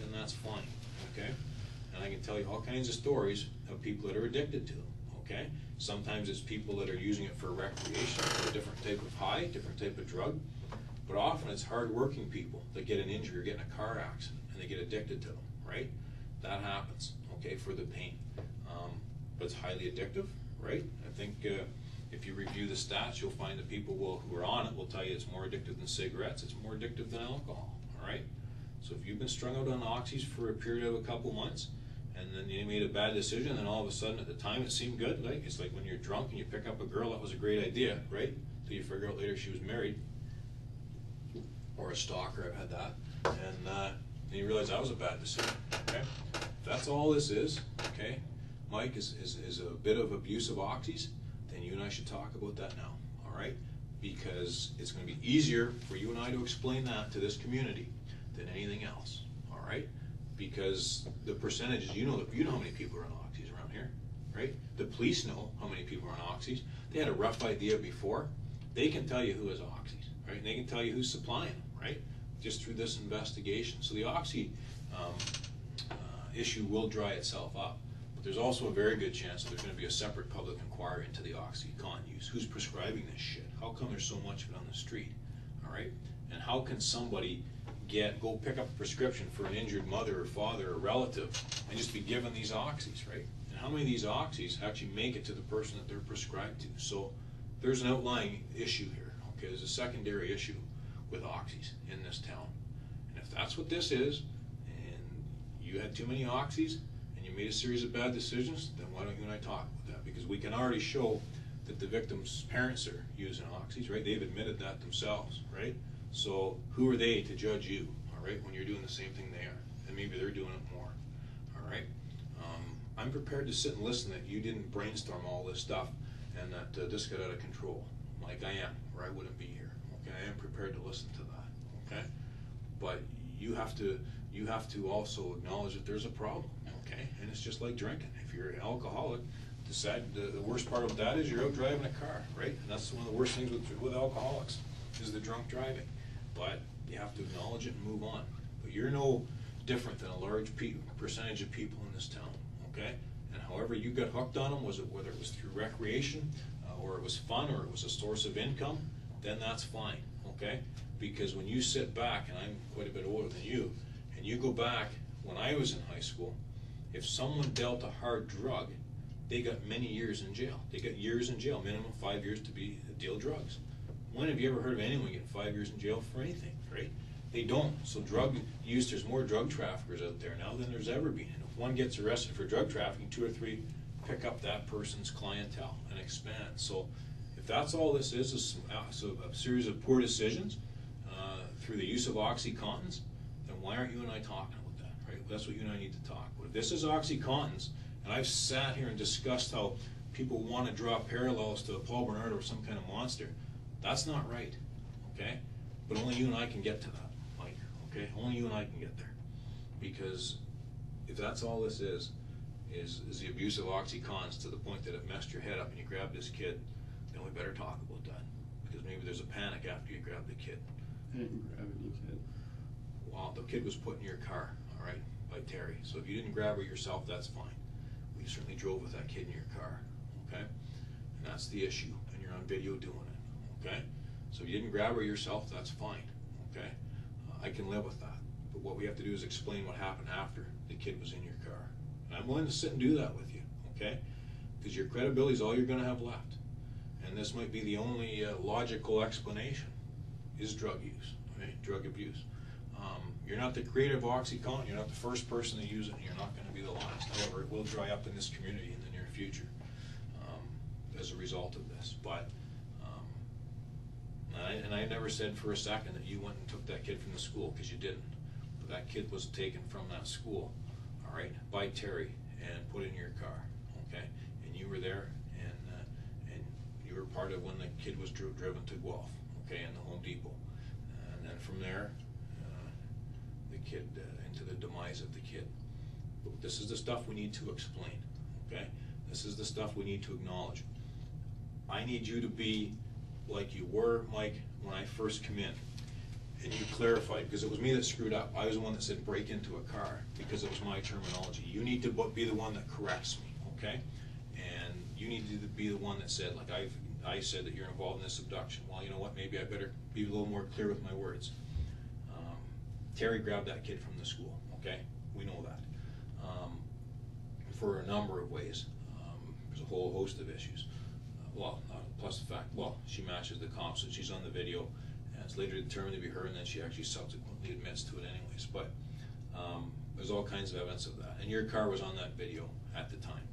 Speaker 1: then that's fine, okay? And I can tell you all kinds of stories of people that are addicted to them, okay? Sometimes it's people that are using it for recreation, for a different type of high, different type of drug. But often it's hardworking people that get an injury or get in a car accident and they get addicted to them, right? That happens, okay, for the pain. Um, but it's highly addictive, right? I think uh, if you review the stats, you'll find that people will, who are on it will tell you it's more addictive than cigarettes, it's more addictive than alcohol, all right? So if you've been strung out on oxys for a period of a couple months, and then you made a bad decision, and all of a sudden at the time it seemed good, like it's like when you're drunk and you pick up a girl, that was a great idea, right? Till you figure out later she was married, or a stalker, I've had that, and, uh, you realize that was a bad decision, okay? That's all this is, okay, Mike, is, is, is a bit of abuse of oxys, then you and I should talk about that now, all right? Because it's gonna be easier for you and I to explain that to this community than anything else, all right? Because the percentages, you know, you know how many people are on oxys around here, right? The police know how many people are on oxys. They had a rough idea before. They can tell you who has oxys, right? And they can tell you who's supplying them, right? Just through this investigation. So the oxy um, uh, issue will dry itself up. There's also a very good chance that there's gonna be a separate public inquiry into the OxyContin use. Who's prescribing this shit? How come there's so much of it on the street? All right? And how can somebody get, go pick up a prescription for an injured mother or father or relative and just be given these oxys, right? And how many of these oxys actually make it to the person that they're prescribed to? So there's an outlying issue here, okay? There's a secondary issue with oxys in this town. And if that's what this is, and you had too many oxys, you made a series of bad decisions, then why don't you and I talk about that? Because we can already show that the victim's parents are using oxys, right? They've admitted that themselves, right? So who are they to judge you, all right, when you're doing the same thing they are? And maybe they're doing it more, all right? Um, I'm prepared to sit and listen that you didn't brainstorm all this stuff and that uh, this got out of control, like I am, or I wouldn't be here, okay? I am prepared to listen to that, okay? But you have to, you have to also acknowledge that there's a problem, okay? And it's just like drinking. If you're an alcoholic, decide, the, the worst part of that is you're out driving a car, right? And that's one of the worst things with, with alcoholics, is the drunk driving. But you have to acknowledge it and move on. But you're no different than a large pe- percentage of people in this town, okay? And however you got hooked on them, was it whether it was through recreation, uh, or it was fun, or it was a source of income, then that's fine, okay? Because when you sit back, and I'm quite a bit older than you, and you go back, when I was in high school, if someone dealt a hard drug, they got many years in jail. They got years in jail, minimum five years to be deal drugs. When have you ever heard of anyone getting five years in jail for anything, right? They don't. So drug use, there's more drug traffickers out there now than there's ever been. And if one gets arrested for drug trafficking, two or three pick up that person's clientele and expand. So if that's all this is, is uh, a series of poor decisions uh, through the use of OxyContins, then why aren't you and I talking? That's what you and I need to talk about. If this is OxyContins, and I've sat here and discussed how people want to draw parallels to Paul Bernardo or some kind of monster, that's not right, okay? But only you and I can get to that, Mike, okay? Only you and I can get there. Because if that's all this is, is, is the abuse of OxyContin to the point that it messed your head up and you grabbed this kid, then we better talk about that. Because maybe there's a panic after you grab the kid.
Speaker 2: I didn't grab any kid.
Speaker 1: Well, the kid was put in your car, all right, Terri. So if you didn't grab her yourself, that's fine. We certainly drove with that kid in your car, okay? And that's the issue, and you're on video doing it, okay? So if you didn't grab her yourself, that's fine, okay? Uh, I can live with that. But what we have to do is explain what happened after the kid was in your car. And I'm willing to sit and do that with you, okay? Because your credibility is all you're gonna have left. And this might be the only uh, logical explanation, is drug use, right? Drug abuse. Um, you're not the creator of OxyContin, you're not the first person to use it, and you're not gonna be the last. However, it will dry up in this community in the near future, um, as a result of this. But, um, and I, and I never said for a second that you went and took that kid from the school, cause you didn't. But that kid was taken from that school, all right, by Terri and put in your car, okay? And you were there and, uh, and you were part of when the kid was dri- driven to Guelph, okay, in the Home Depot. And then from there, kid, uh, into the demise of the kid. This is the stuff we need to explain, okay? This is the stuff we need to acknowledge. I need you to be like you were, Mike, when I first come in. And you clarified, because it was me that screwed up. I was the one that said break into a car, because it was my terminology. You need to be the one that corrects me, okay? And you need to be the one that said, like I've, I said that you're involved in this abduction. Well, you know what, maybe I better be a little more clear with my words. Terri grabbed that kid from the school, okay? We know that. Um, For a number of ways. Um, There's a whole host of issues. Uh, Well, uh, plus the fact, well, she matches the comps, and she's on the video, and it's later determined to be her, and then she actually subsequently admits to it anyways, but, um, there's all kinds of evidence of that, and your car was on that video at the time.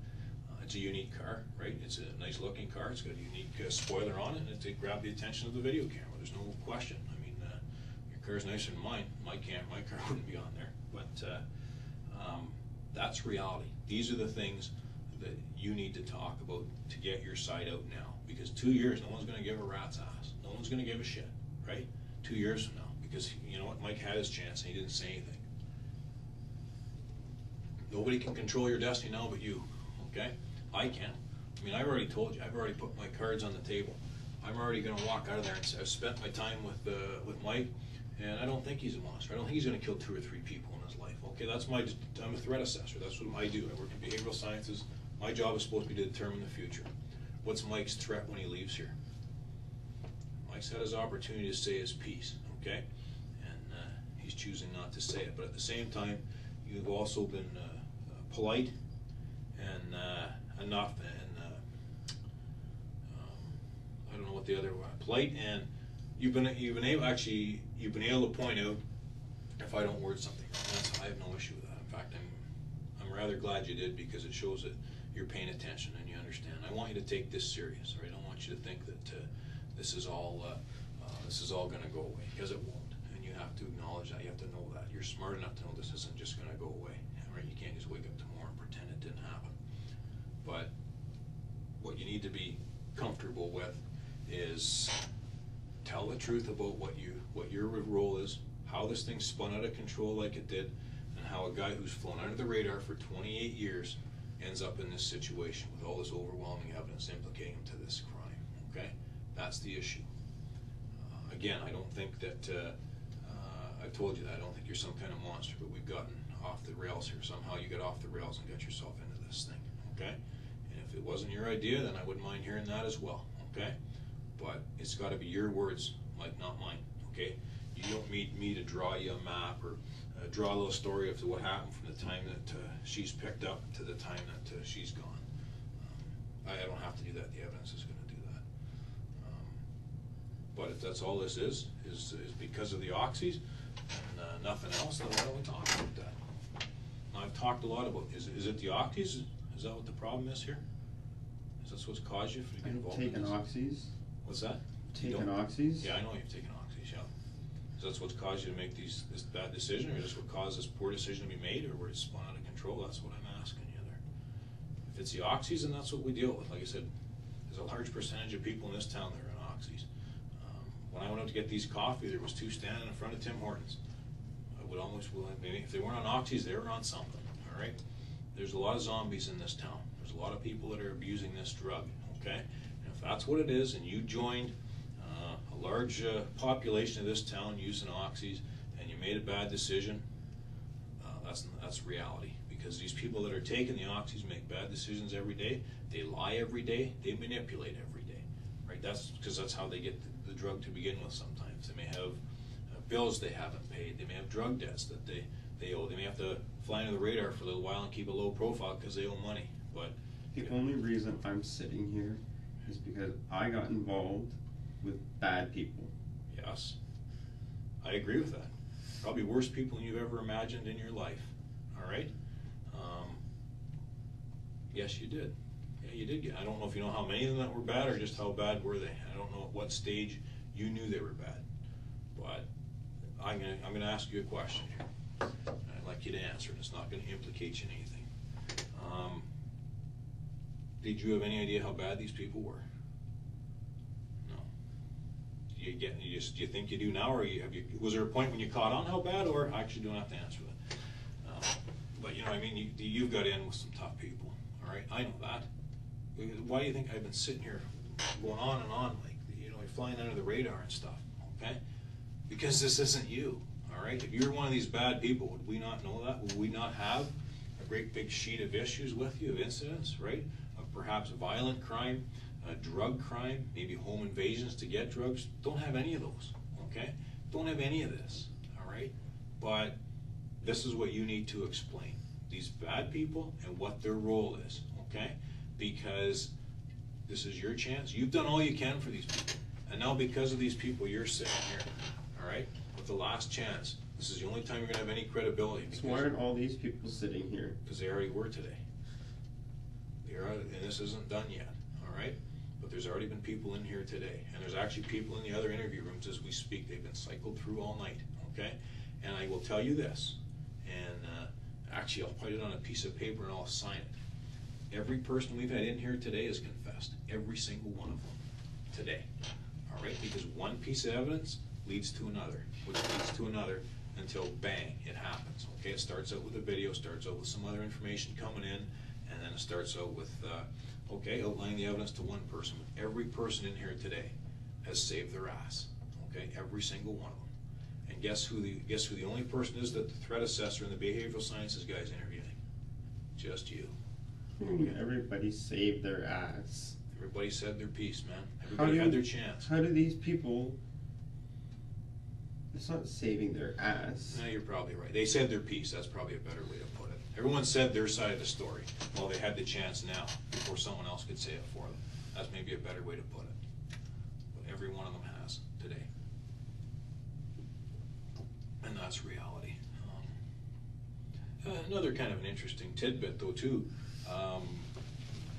Speaker 1: Uh, It's a unique car, right? It's a nice looking car, it's got a unique uh, spoiler on it, and it grabbed the attention of the video camera, there's no question. I mean, uh, your car's nicer than mine, my cam, my car wouldn't be on there, but, uh, um, that's reality. These are the things that you need to talk about to get your side out now. Because two years, no one's gonna give a rat's ass. No one's gonna give a shit, right? Two years from now, because you know what, Mike had his chance and he didn't say anything. Nobody can control your destiny now but you, okay? I can. I mean, I've already told you, I've already put my cards on the table. I'm already gonna walk out of there and say, I've spent my time with, uh, with Mike, and I don't think he's a monster. I don't think he's gonna kill two or three people in his life, okay? That's my, I'm a threat assessor, that's what I do. I work in behavioral sciences. My job is supposed to be to determine the future. What's Mike's threat when he leaves here? Mike's had his opportunity to say his piece, okay? And, uh, he's choosing not to say it, but at the same time, you've also been, uh, uh, polite and, uh, enough and, uh, um, I don't know what the other word, polite and you've been, you've been able, actually, you've been able to point out if I don't word something. I have no issue with that. In fact, I'm, I'm rather glad you did because it shows that you're paying attention and you understand. I want you to take this serious, right? I don't want you to think that, uh, this is all, uh, uh, this is all gonna go away, because it won't. And you have to acknowledge that, you have to know that. You're smart enough to know this isn't just gonna go away, right? You can't just wake up tomorrow and pretend it didn't happen. But what you need to be comfortable with is tell the truth about what you, what your role is, how this thing spun out of control like it did, and how a guy who's flown under the radar for twenty-eight years ends up in this situation with all this overwhelming evidence implicating him to this crime, okay? That's the issue. Uh, Again, I don't think that, uh, uh, I've told you that, I don't think you're some kind of monster, but we've gotten off the rails here. Somehow you got off the rails and got yourself into this thing, okay? And if it wasn't your idea, then I wouldn't mind hearing that as well, okay? But it's gotta be your words, Mike, not mine, okay? You don't need me to draw you a map or uh, draw a little story of what happened from the time that uh, she's picked up to the time that uh, she's gone. Um, I, I don't have to do that, the evidence is gonna do that. Um, But if that's all this is, is, is because of the oxys and uh, nothing else, then why don't we talk about that? I've talked a lot about, is, is it the oxys? Is that what the problem is here? Is that what's caused you to get
Speaker 2: I've
Speaker 1: involved in
Speaker 2: taken
Speaker 1: this?
Speaker 2: oxys,
Speaker 1: What's that? You
Speaker 2: taken
Speaker 1: don't-
Speaker 2: oxys.
Speaker 1: Yeah, I know you've taken oxys, yeah. Is that's what's caused you to make these, this bad decision, or is this what caused this poor decision to be made, or where it's spun out of control? That's what I'm asking you there. If it's the oxys, then that's what we deal with. Like I said, there's a large percentage of people in this town that are on oxys. Um, When I went out to get these coffee, there was two standing in front of Tim Hortons. I would almost, well, maybe if they weren't on oxys, they were on something, all right? There's a lot of zombies in this town. There's a lot of people that are abusing this drug, okay? That's what it is, and you joined uh, a large uh, population of this town using oxys, and you made a bad decision, uh, that's, that's reality. Because these people that are taking the oxys make bad decisions every day, they lie every day, they manipulate every day, right? That's, because that's how they get the, the drug to begin with sometimes. They may have uh, bills they haven't paid, they may have drug debts that they, they owe, they may have to fly under the radar for a little while and keep a low profile because they owe money, but.
Speaker 2: The only reason I'm sitting here is because I got involved with bad people.
Speaker 1: Yes, I agree with that. Probably worse people than you've ever imagined in your life, all right? Um, Yes, you did. Yeah, you did I don't know if you know how many of them that were bad or just how bad were they. I don't know at what stage you knew they were bad. But I'm gonna, I'm gonna ask you a question here. I'd like you to answer, and it's not gonna implicate you in anything. Um, Did you have any idea how bad these people were? No. You get, you just, do you think you do now, or you, have you, was there a point when you caught on how bad, or I actually don't have to answer that? Um, But, you know, I mean, you, you've got in with some tough people, all right, I know that. Why do you think I've been sitting here going on and on, like, you know, flying under the radar and stuff, okay? Because this isn't you, all right? If you're one of these bad people, would we not know that? Would we not have a great big sheet of issues with you, of incidents, right? Perhaps violent crime, uh, drug crime, maybe home invasions to get drugs? Don't have any of those, okay? Don't have any of this, all right? But this is what you need to explain. These bad people and what their role is, okay? Because this is your chance. You've done all you can for these people. And now because of these people, you're sitting here, all right? With the last chance. This is the only time you're gonna have any credibility.
Speaker 2: So why aren't all these people sitting here?
Speaker 1: because they already were today. They are, and this isn't done yet, all right? But there's already been people in here today, and there's actually people in the other interview rooms as we speak. They've been cycled through all night, okay? And I will tell you this, and uh, actually, I'll put it on a piece of paper and I'll sign it. Every person we've had in here today has confessed, every single one of them, today, all right? Because one piece of evidence leads to another, which leads to another, until bang, it happens, okay? It starts out with a video, starts out with some other information coming in, and it starts out with, uh, okay, outlining the evidence to one person. Every person in here today has saved their ass, okay? Every single one of them. And guess who the, guess who the only person is that the threat assessor and the behavioral sciences guy's interviewing? Just you.
Speaker 2: Everybody saved their ass.
Speaker 1: Everybody said their piece, man. Everybody
Speaker 2: do
Speaker 1: had their chance.
Speaker 2: How do these people? It's not saving their ass.
Speaker 1: No, you're probably right. They said their piece, that's probably a better way to put it. Everyone said their side of the story. Well, they had the chance now, before someone else could say it for them. That's maybe a better way to put it. But every one of them has today. And that's reality. Um, uh, Another kind of an interesting tidbit though, too. Um,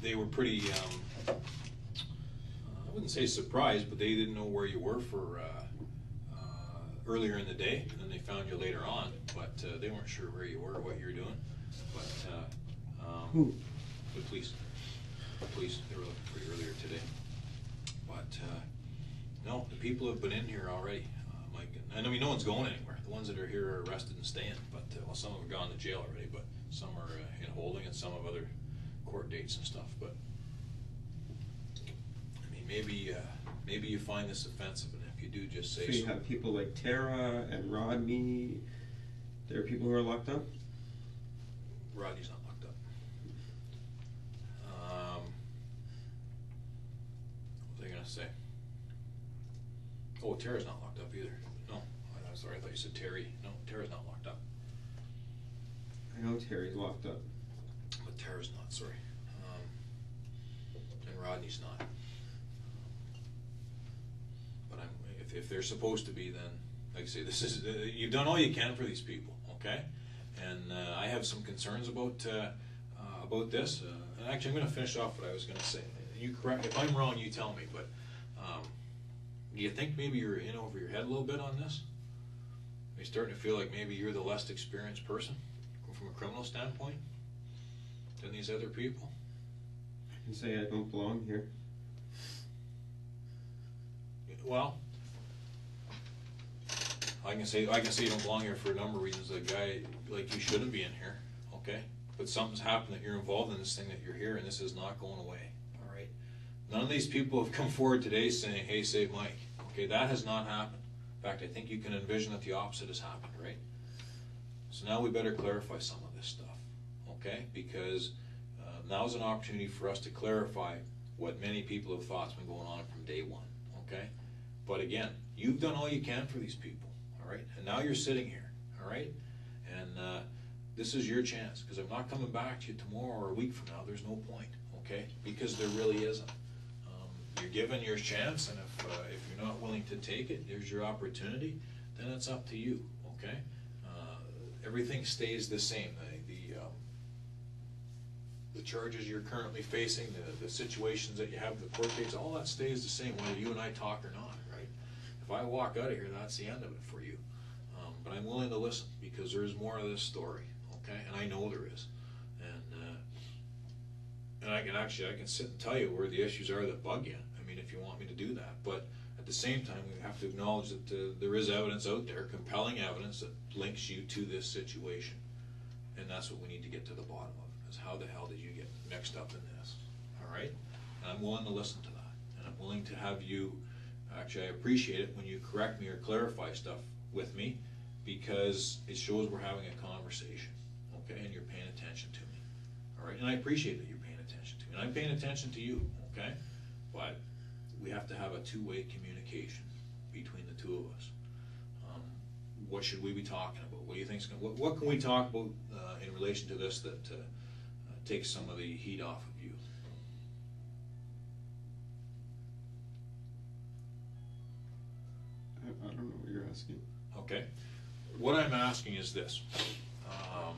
Speaker 1: They were pretty, um, uh, I wouldn't say surprised, but they didn't know where you were for, uh, uh, earlier in the day, and then they found you later on, but uh, they weren't sure where you were, or what you were doing. But uh, um,
Speaker 2: Who?
Speaker 1: the police, the police, they were looking for you earlier today. But uh, no, the people have been in here already, uh, Mike. And I mean, no one's going anywhere. The ones that are here are arrested and staying. But uh, well, some of them have gone to jail already, but some are uh, in holding, and some have other court dates and stuff. But I mean, maybe uh, maybe you find this offensive, and if you do, just say
Speaker 2: So you have people like Tara and Rodney. There are people who are locked up.
Speaker 1: Rodney's not locked up. Um, what was I gonna say? Oh, Tara's not locked up either. No, I- I'm sorry, I thought you said Terri. No, Tara's not locked up.
Speaker 2: I know Terri's locked up.
Speaker 1: But Tara's not, sorry. Um, and Rodney's not. But I'm, if, if they're supposed to be, then, like I say, this is, uh, you've done all you can for these people, okay? And, uh, I have some concerns about, uh, uh, about this, uh, and actually, I'm gonna finish off what I was gonna say. You correct, if I'm wrong, you tell me, but, um, do you think maybe you're in over your head a little bit on this? Are you starting to feel like maybe you're the less experienced person, from a criminal standpoint? than these other people?
Speaker 2: I can say I don't belong here.
Speaker 1: Well, I can say, I can say you don't belong here for a number of reasons. A guy like you shouldn't be in here, okay? But something's happened that you're involved in this thing that you're here and this is not going away, all right? None of these people have come forward today saying, hey, save Mike. Okay, that has not happened. In fact, I think you can envision that the opposite has happened, right? So now we better clarify some of this stuff, okay? Because uh, now's an opportunity for us to clarify what many people have thought's been going on from day one, okay? But again, you've done all you can for these people, all right? And now you're sitting here, all right? And uh, this is your chance, because I'm not coming back to you tomorrow or a week from now, there's no point, okay? Because there really isn't. Um, You're given your chance, and if, uh, if you're not willing to take it, there's your opportunity, then it's up to you, okay? Uh, Everything stays the same, the, the, um, the charges you're currently facing, the, the situations that you have, the court dates, all that stays the same, whether you and I talk or not, right? If I walk out of here, that's the end of it for you. Um, but I'm willing to listen, because there is more to this story, okay, and I know there is. And, uh, and I can actually, I can sit and tell you where the issues are that bug you, I mean, if you want me to do that, but at the same time, we have to acknowledge that, uh, there is evidence out there, compelling evidence that links you to this situation. And that's what we need to get to the bottom of, is how the hell did you get mixed up in this, all right? And I'm willing to listen to that, and I'm willing to have you, actually, I appreciate it when you correct me or clarify stuff with me, because it shows we're having a conversation, okay, and you're paying attention to me, all right? And I appreciate that you're paying attention to me, and I'm paying attention to you, okay? But we have to have a two-way communication between the two of us. Um, What should we be talking about? What do you think's gonna, what, what can we talk about, uh, in relation to this that, uh, uh, takes some of the heat off of you?
Speaker 2: I, I don't know what you're asking.
Speaker 1: Okay, what I'm asking is this. um,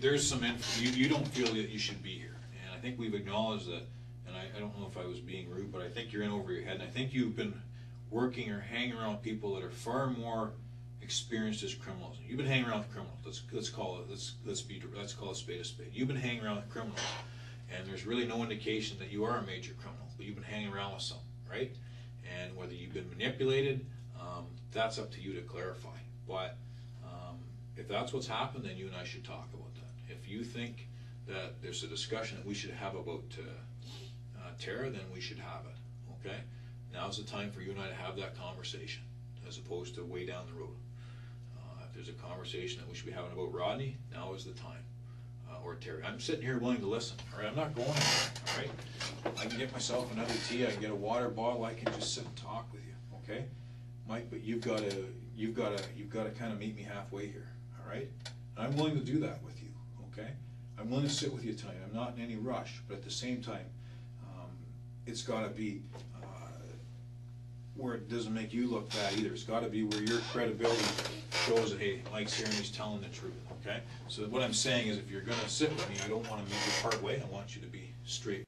Speaker 1: There's some, inf- you, you don't feel that you should be here, and I think we've acknowledged that, and I, I don't know if I was being rude, but I think you're in over your head, and I think you've been working or hanging around people that are far more experienced as criminals. You've been hanging around with criminals, let's, let's call it, let's, let's be, let's call a spade a spade. You've been hanging around with criminals, and there's really no indication that you are a major criminal, but you've been hanging around with some, right? And whether you've been manipulated, um, that's up to you to clarify. But, um, if that's what's happened, then you and I should talk about that. If you think that there's a discussion that we should have about, uh, uh, Tara, then we should have it, okay? Now's the time for you and I to have that conversation, as opposed to way down the road. Uh, if there's a conversation that we should be having about Rodney, now is the time, uh, or Terri. I'm sitting here willing to listen, all right? I'm not going anywhere, all right? I can get myself another tea, I can get a water bottle, I can just sit and talk with you, okay? Mike, but you've gotta, you've gotta, you've gotta kinda meet me halfway here, all right? And I'm willing to do that with you, okay? I'm willing to sit with you tonight, I'm not in any rush, but at the same time, um, it's gotta be, uh, where it doesn't make you look bad either. It's gotta be where your credibility shows that, hey, Mike's here and he's telling the truth, okay? So what I'm saying is if you're gonna sit with me, I don't wanna meet you part way, I want you to be straight